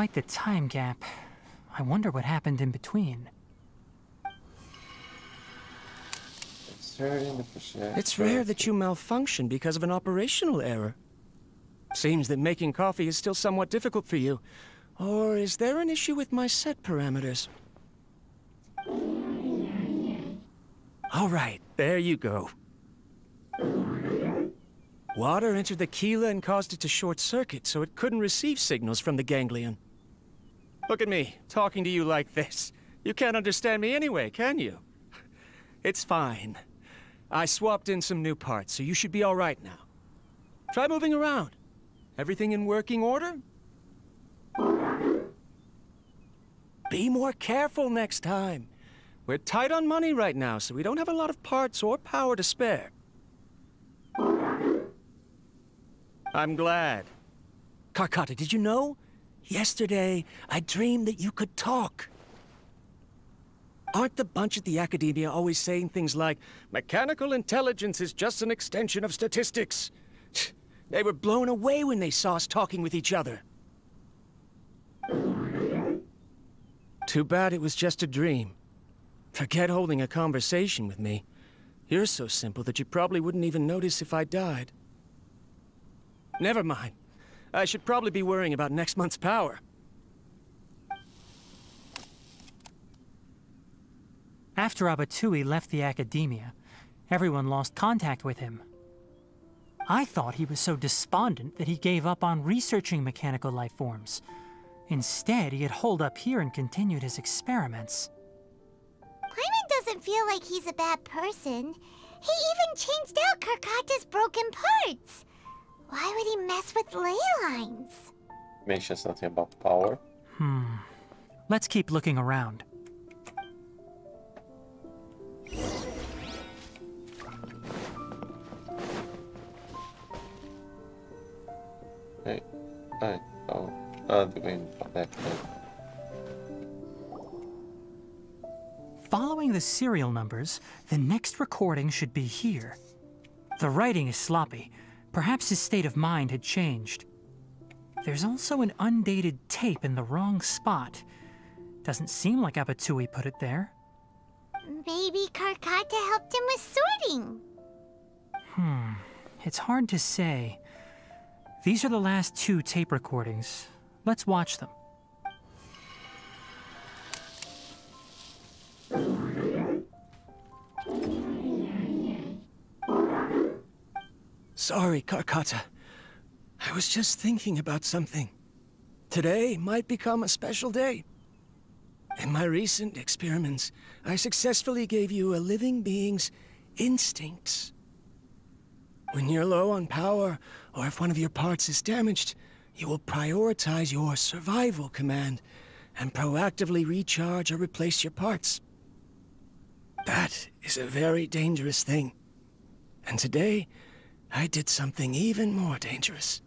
Quite the time gap. I wonder what happened in between. It's rare that you malfunction because of an operational error. Seems that making coffee is still somewhat difficult for you. Or is there an issue with my set parameters? All right, there you go. Water entered the chela and caused it to short circuit, so it couldn't receive signals from the ganglion. Look at me, talking to you like this. You can't understand me anyway, can you? It's fine. I swapped in some new parts, so you should be all right now. Try moving around. Everything in working order? Be more careful next time. We're tight on money right now, so we don't have a lot of parts or power to spare. I'm glad. Karkata, did you know? Yesterday, I dreamed that you could talk. Aren't the bunch at the Academia always saying things like, mechanical intelligence is just an extension of statistics? They were blown away when they saw us talking with each other. Too bad it was just a dream. Forget holding a conversation with me. You're so simple that you probably wouldn't even notice if I died. Never mind. I should probably be worrying about next month's power. After Abattouy left the academia, everyone lost contact with him. I thought he was so despondent that he gave up on researching mechanical life forms. Instead, he had holed up here and continued his experiments. Paimon doesn't feel like he's a bad person. He even changed out Karkata's broken parts. Why would he mess with ley lines? Mentions nothing about power. Hmm. Let's keep looking around. Hey, I oh, uh, the going back there. Following the serial numbers, the next recording should be here. The writing is sloppy. Perhaps his state of mind had changed. There's also an undated tape in the wrong spot. Doesn't seem like Abattouy put it there. Maybe Karkata helped him with sorting. Hmm, it's hard to say. These are the last two tape recordings. Let's watch them. Sorry, Karkata. I was just thinking about something. Today might become a special day. In my recent experiments, I successfully gave you a living being's instincts. When you're low on power, or if one of your parts is damaged, you will prioritize your survival command and proactively recharge or replace your parts. That is a very dangerous thing. And today, I did something even more dangerous.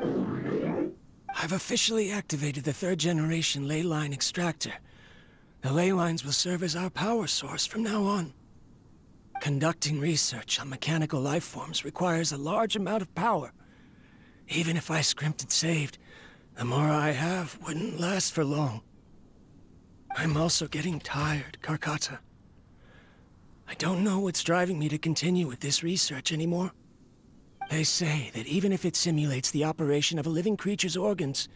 I've officially activated the third generation ley line extractor. The ley lines will serve as our power source from now on. Conducting research on mechanical life forms requires a large amount of power. Even if I scrimped and saved, the more I have wouldn't last for long. I'm also getting tired, Karkata. I don't know what's driving me to continue with this research anymore. They say that even if it simulates the operation of a living creature's organs,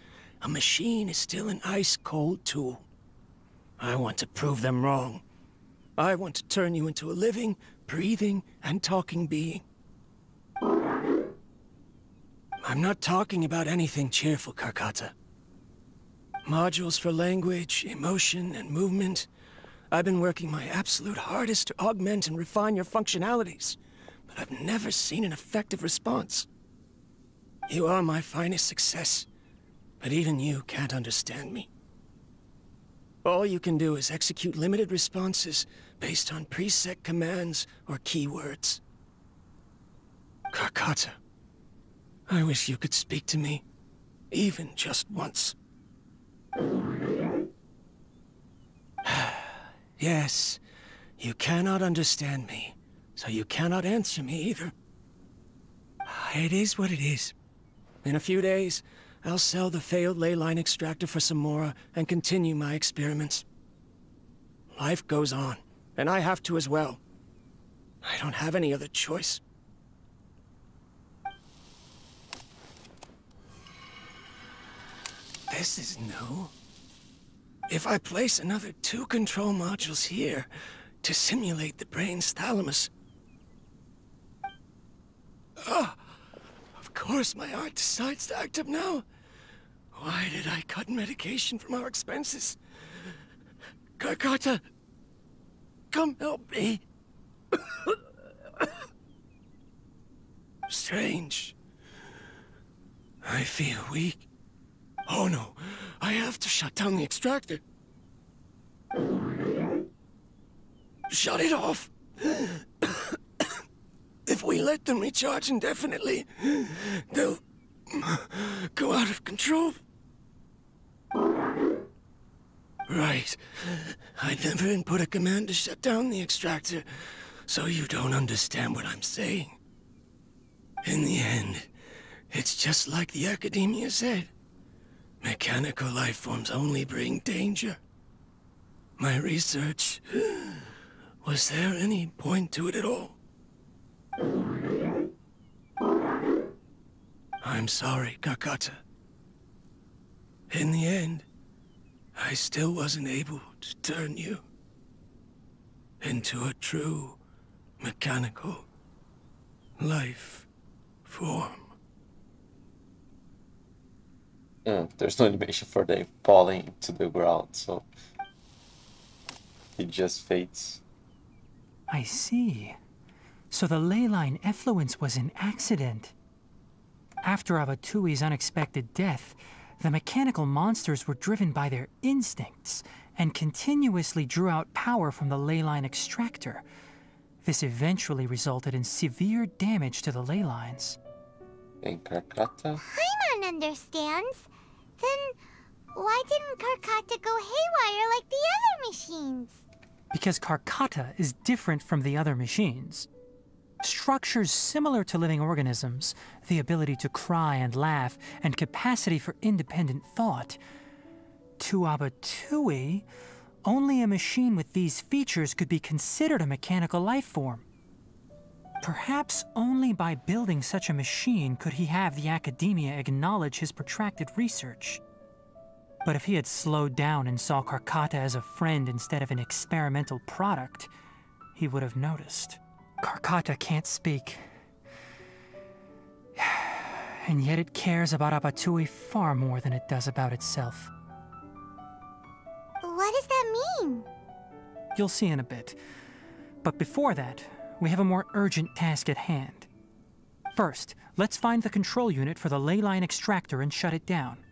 a machine is still an ice-cold tool. I want to prove them wrong. I want to turn you into a living, breathing, and talking being. I'm not talking about anything cheerful, Karkata. Modules for language, emotion, and movement. I've been working my absolute hardest to augment and refine your functionalities, but I've never seen an effective response. You are my finest success, but even you can't understand me. All you can do is execute limited responses based on preset commands or keywords. Karkata, I wish you could speak to me, even just once. yes, you cannot understand me, so you cannot answer me either. It is what it is. In a few days, I'll sell the failed ley line extractor for some more and continue my experiments. Life goes on, and I have to as well. I don't have any other choice. This is new. If I place another two control modules here to simulate the brain's thalamus... Ah! Of course my heart decides to act up now. Why did I cut medication from our expenses? Karkata! Come help me! Strange. I feel weak. Oh no, I have to shut down the extractor. Shut it off. if we let them recharge indefinitely, they'll go out of control. Right. I never input a command to shut down the extractor, so you don't understand what I'm saying. In the end, it's just like the Academia said. Mechanical life forms only bring danger. My research... Was there any point to it at all? I'm sorry, Karkata. In the end, I still wasn't able to turn you into a true mechanical life form. Yeah, there's no animation for them falling to the ground, so it just fades. I see. So the ley line effluence was an accident. After Abattouy's unexpected death, the mechanical monsters were driven by their instincts and continuously drew out power from the ley line extractor. This eventually resulted in severe damage to the ley lines. And Karkata? Paimon understands. Then why didn't Karkata go haywire like the other machines? Because Karkata is different from the other machines. Structures similar to living organisms, the ability to cry and laugh, and capacity for independent thought. To Abattouy, only a machine with these features could be considered a mechanical life form. Perhaps only by building such a machine could he have the Academia acknowledge his protracted research. But if he had slowed down and saw Karkata as a friend instead of an experimental product, he would have noticed. Karkata can't speak. And yet it cares about Abattouy far more than it does about itself. What does that mean? You'll see in a bit. But before that, we have a more urgent task at hand. First, let's find the control unit for the ley line extractor and shut it down.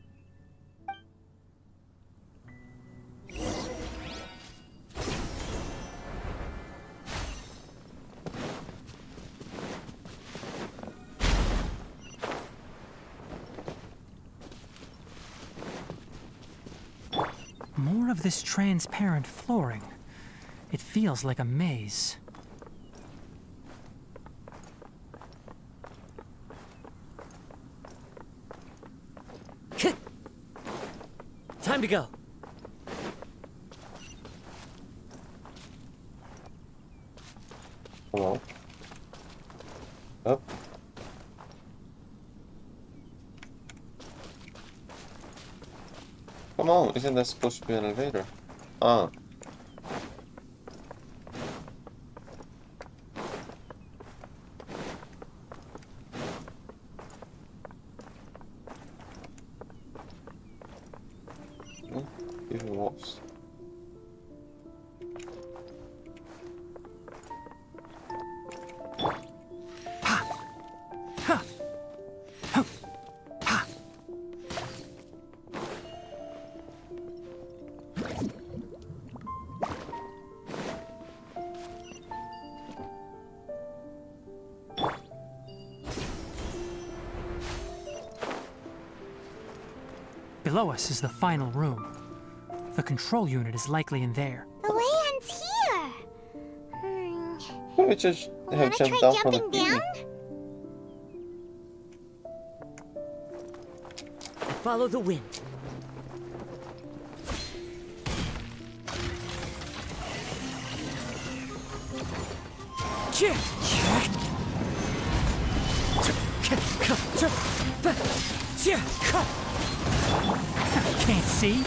More of this transparent flooring. It feels like a maze. Time to go. Come on. Up. Come on, isn't that supposed to be an elevator? Ah. Below us is the final room. The control unit is likely in there. The way ends here. Hmm. We just Wanna jumped try down from the jumping TV. down? Follow the wind. Can't see?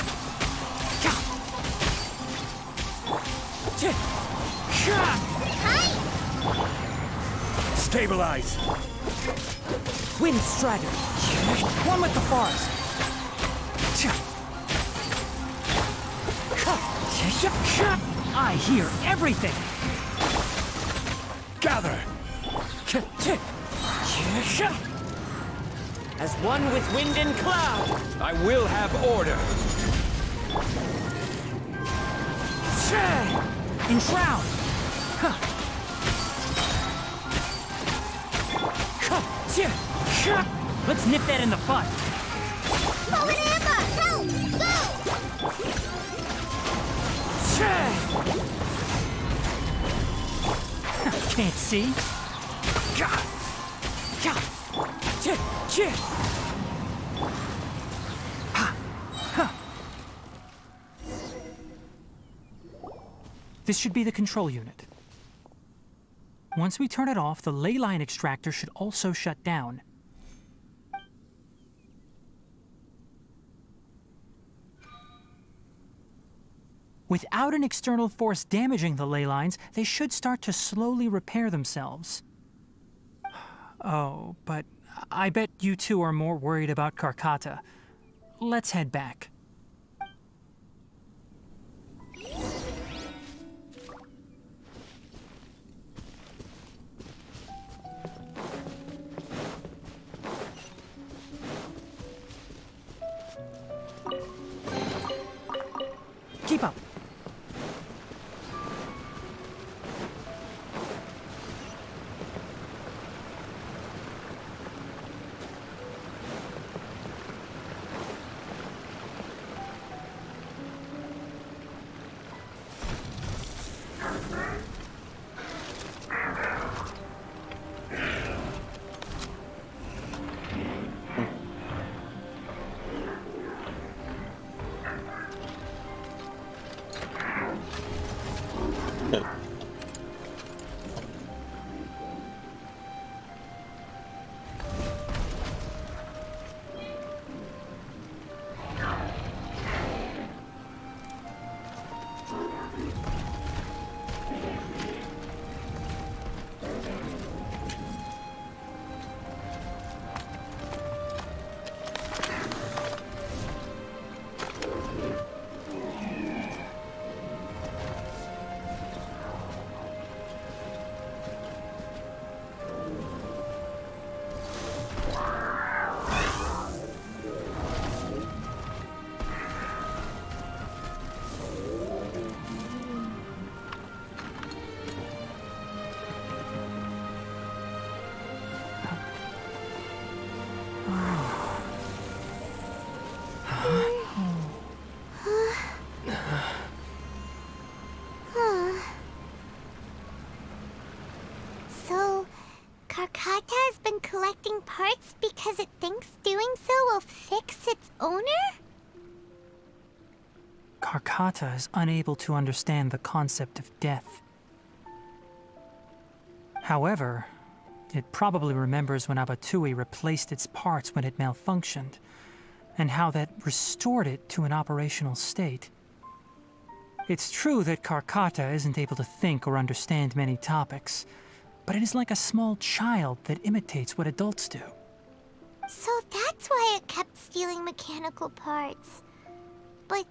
Stabilize. Wind Strider. One with the forest. I hear everything. Gather. As one with wind and cloud. I will have order. Enshroud. Let's nip that in the bud. Forward Amber! Go! Go! Can't see? This should be the control unit. Once we turn it off, the ley line extractor should also shut down. Without an external force damaging the ley lines, they should start to slowly repair themselves. Oh, but I bet you two are more worried about Karkata. Let's head back. Been collecting parts because it thinks doing so will fix its owner? Karkata is unable to understand the concept of death. However, it probably remembers when Abattouy replaced its parts when it malfunctioned, and how that restored it to an operational state. It's true that Karkata isn't able to think or understand many topics, but it is like a small child that imitates what adults do. So that's why it kept stealing mechanical parts. But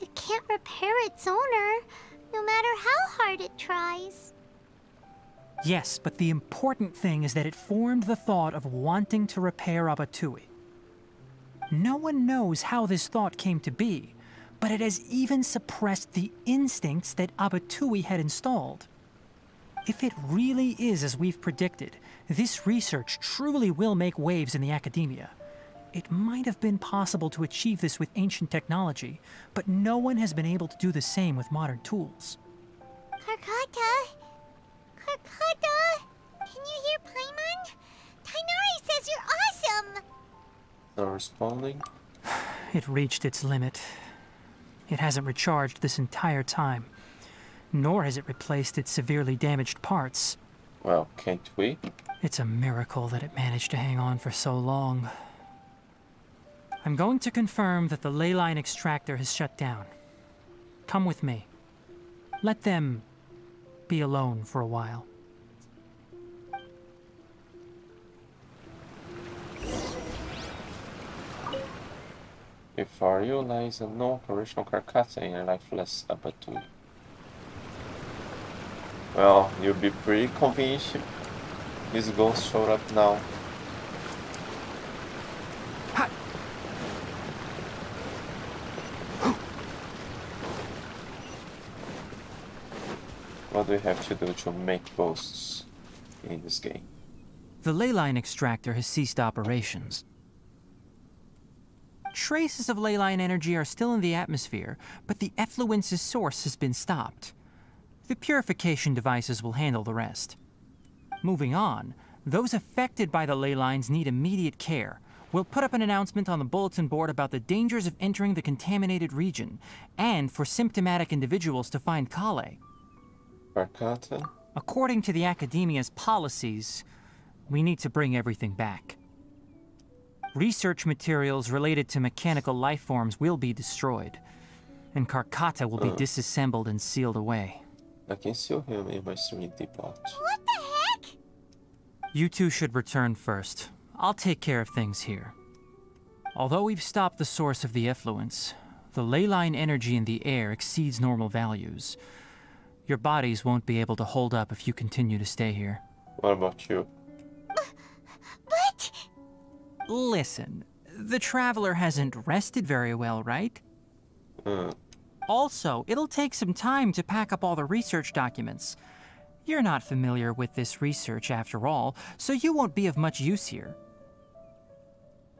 it can't repair its owner, no matter how hard it tries. Yes, but the important thing is that it formed the thought of wanting to repair Abattouy. No one knows how this thought came to be, but it has even suppressed the instincts that Abattouy had installed. If it really is as we've predicted, this research truly will make waves in the academia. It might have been possible to achieve this with ancient technology, but no one has been able to do the same with modern tools. Karkata? Karkata? Can you hear Paimon? Tighnari says you're awesome! Not responding. It reached its limit. It hasn't recharged this entire time, nor has it replaced its severely damaged parts. Well, can't we? It's a miracle that it managed to hang on for so long. I'm going to confirm that the ley line extractor has shut down. Come with me. Let them be alone for a while. If Before you lies a non-operational Karkata and a lifeless Abattouy. Well, you'll be pretty convinced his ghost showed up now. What do we have to do to make ghosts in this game? The ley line extractor has ceased operations. Traces of ley line energy are still in the atmosphere, but the effluence's source has been stopped. The purification devices will handle the rest. Moving on, those affected by the ley lines need immediate care. We'll put up an announcement on the bulletin board about the dangers of entering the contaminated region, and for symptomatic individuals to find Collei. Karkata? According to the Academia's policies, we need to bring everything back. Research materials related to mechanical life forms will be destroyed, and Karkata will be Uh. disassembled and sealed away. I can still hear him in my stream depot. What the heck? You two should return first. I'll take care of things here. Although we've stopped the source of the effluence, the ley line energy in the air exceeds normal values. Your bodies won't be able to hold up if you continue to stay here. What about you? But... Listen, the Traveler hasn't rested very well, right? Uh, Also, it'll take some time to pack up all the research documents. You're not familiar with this research after all, so you won't be of much use here.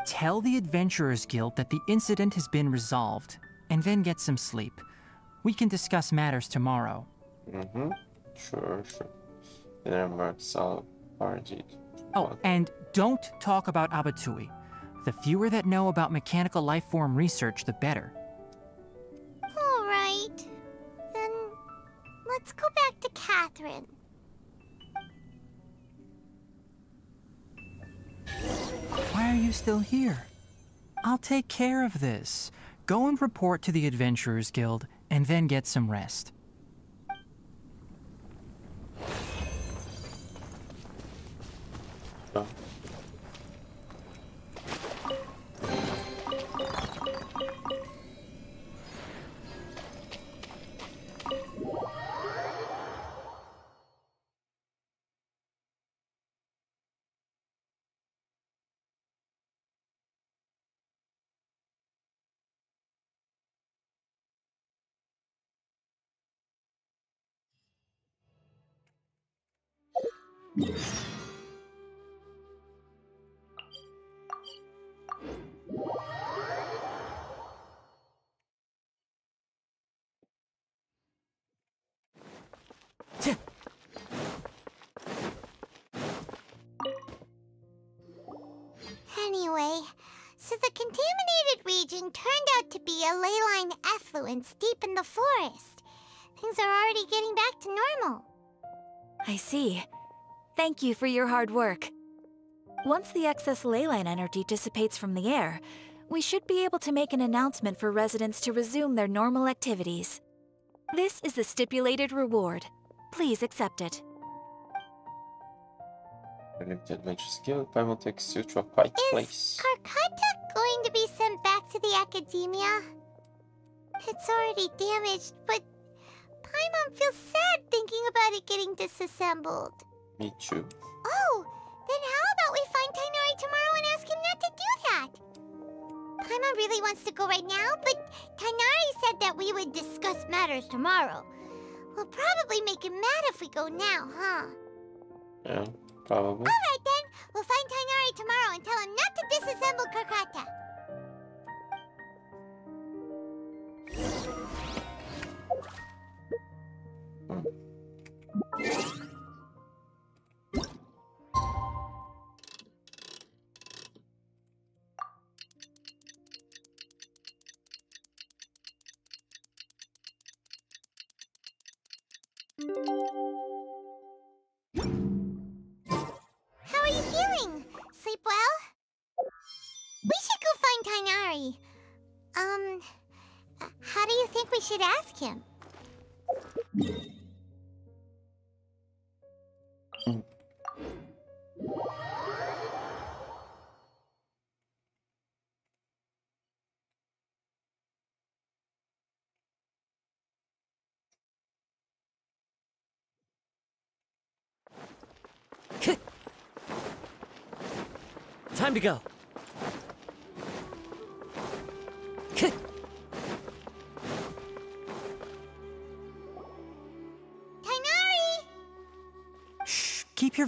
Tell the Adventurers Guild that the incident has been resolved, and then get some sleep. We can discuss matters tomorrow. mm-hmm. Sure, sure. There marks all Arjit. Oh, and don't talk about Abattouy. The fewer that know about mechanical life form research, the better. Let's go back to Catherine. Why are you still here? I'll take care of this. Go and report to the Adventurers Guild, and then get some rest. Oh. Anyway, so the contaminated region turned out to be a ley line effluence deep in the forest. Things are already getting back to normal. I see. Thank you for your hard work. Once the excess ley line energy dissipates from the air, we should be able to make an announcement for residents to resume their normal activities. This is the stipulated reward. Please accept it. Limited adventure skill, Paimon takes you to a quiet place. Karkata going to be sent back to the academia? It's already damaged, but Paimon feels sad thinking about it getting disassembled. Me too. Oh, then how about we find Tighnari tomorrow and ask him not to do that? Paimon really wants to go right now, but Tighnari said that we would discuss matters tomorrow. We'll probably make him mad if we go now, huh? Yeah, probably. Alright then, we'll find Tighnari tomorrow and tell him not to disassemble Karkata. How ask him? Time to go.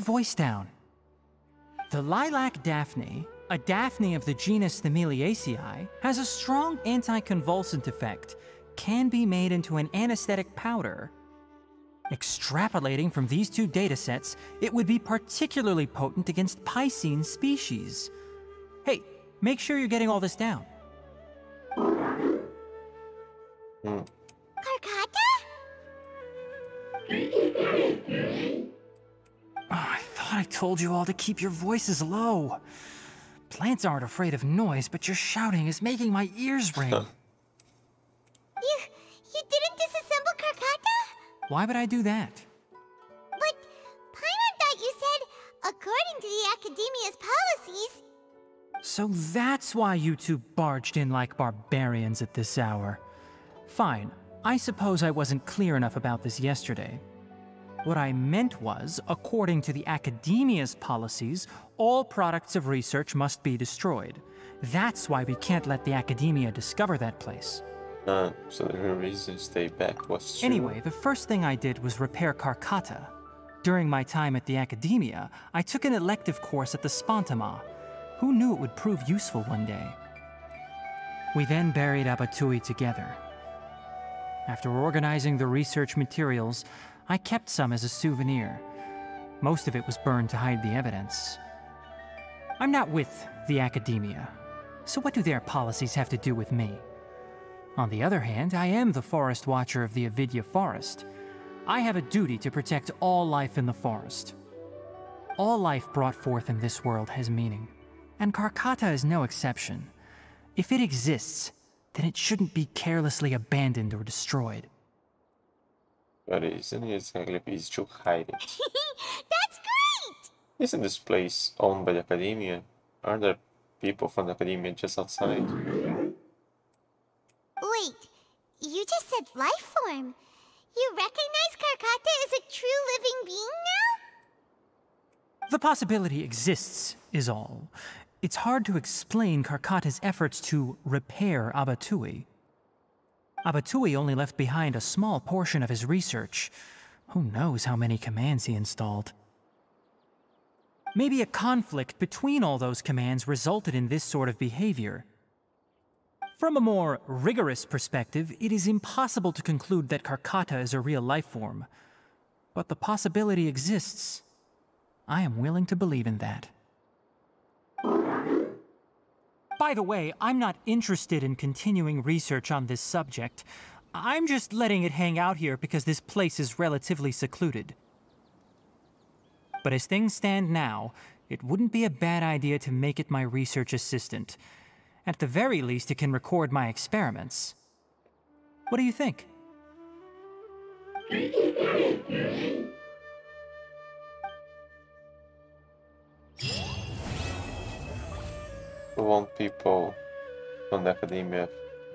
Voice down. The lilac daphne, a daphne of the genus Thymelaeaceae, has a strong anticonvulsant effect, can be made into an anesthetic powder. Extrapolating from these two datasets, it would be particularly potent against Piscine species. Hey, make sure you're getting all this down. Hmm. Karkata? I thought I told you all to keep your voices low. Plants aren't afraid of noise, but your shouting is making my ears ring. You... you didn't disassemble Karkata? Why would I do that? But Paimon thought you said, according to the Academia's policies... So that's why you two barged in like barbarians at this hour. Fine, I suppose I wasn't clear enough about this yesterday. What I meant was, according to the Academia's policies, all products of research must be destroyed. That's why we can't let the Academia discover that place. Uh, so the reason to stay back was true. Anyway, the first thing I did was repair Karkata. During my time at the Academia, I took an elective course at the Spantamad. Who knew it would prove useful one day? We then buried Abattouy together. After organizing the research materials, I kept some as a souvenir. Most of it was burned to hide the evidence. I'm not with the Academia, so what do their policies have to do with me? On the other hand, I am the Forest Watcher of the Avidya Forest. I have a duty to protect all life in the forest. All life brought forth in this world has meaning, and Karkata is no exception. If it exists, then it shouldn't be carelessly abandoned or destroyed. But isn't it exactly easy to hide it? That's great! Isn't this place owned by the Academia? Aren't there people from the Academia just outside? Wait, you just said life form. You recognize Karkata as a true living being now? The possibility exists, is all. It's hard to explain Karkata's efforts to repair Abattouy. Abattouy only left behind a small portion of his research. Who knows how many commands he installed? Maybe a conflict between all those commands resulted in this sort of behavior. From a more rigorous perspective, it is impossible to conclude that Karkata is a real life form. But the possibility exists. I am willing to believe in that. By the way, I'm not interested in continuing research on this subject. I'm just letting it hang out here because this place is relatively secluded. But as things stand now, it wouldn't be a bad idea to make it my research assistant. At the very least, it can record my experiments. What do you think? We want people from the Akademiya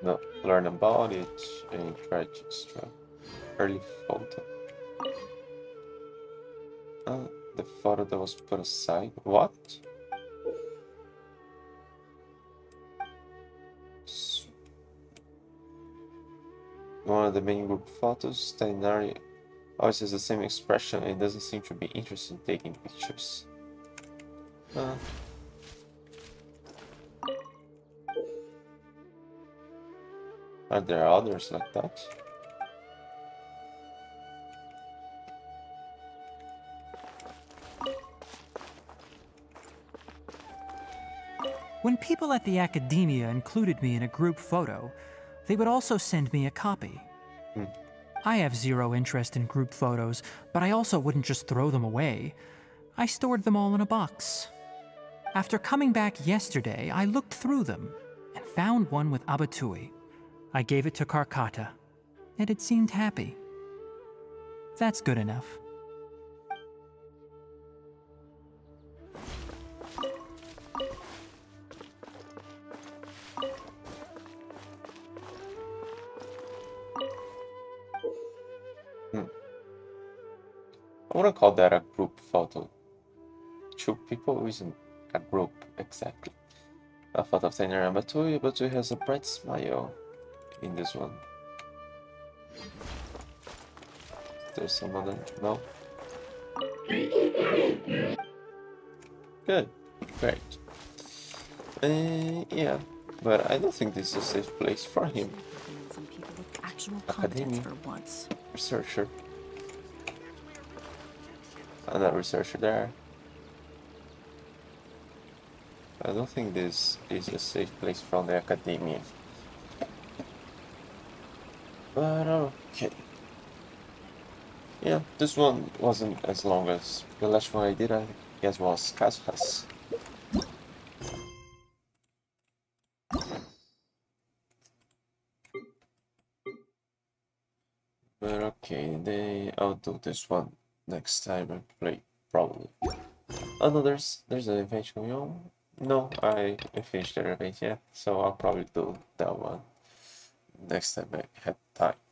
not learn about it and try to extract early photo. Uh, the photo that was put aside. What? One of the main group photos, Tighnari always has the same expression and doesn't seem to be interested in taking pictures. Uh, Are there others like that? When people at the Akademiya included me in a group photo, they would also send me a copy. Hmm. I have zero interest in group photos, but I also wouldn't just throw them away. I stored them all in a box. After coming back yesterday, I looked through them and found one with Abattouy. I gave it to Karkata, and it seemed happy. That's good enough. Hmm. I wouldn't call that a group photo. Two people isn't a group exactly. A photo of Tighnari and but Batui has a bright smile in this one. There's someone there? No? Good. Great. Uh, yeah, but I don't think this is a safe place for him. Some people with actual Akademiya. Researcher. Another researcher there. I don't think this is a safe place from the Akademiya. But uh, okay. Yeah, this one wasn't as long as the last one I did, I guess was Kazuha's. But okay, they I'll do this one next time I play, probably. Oh no, there's there's an event going on. No, I, I finished the event yet, so I'll probably do that one next time I have time.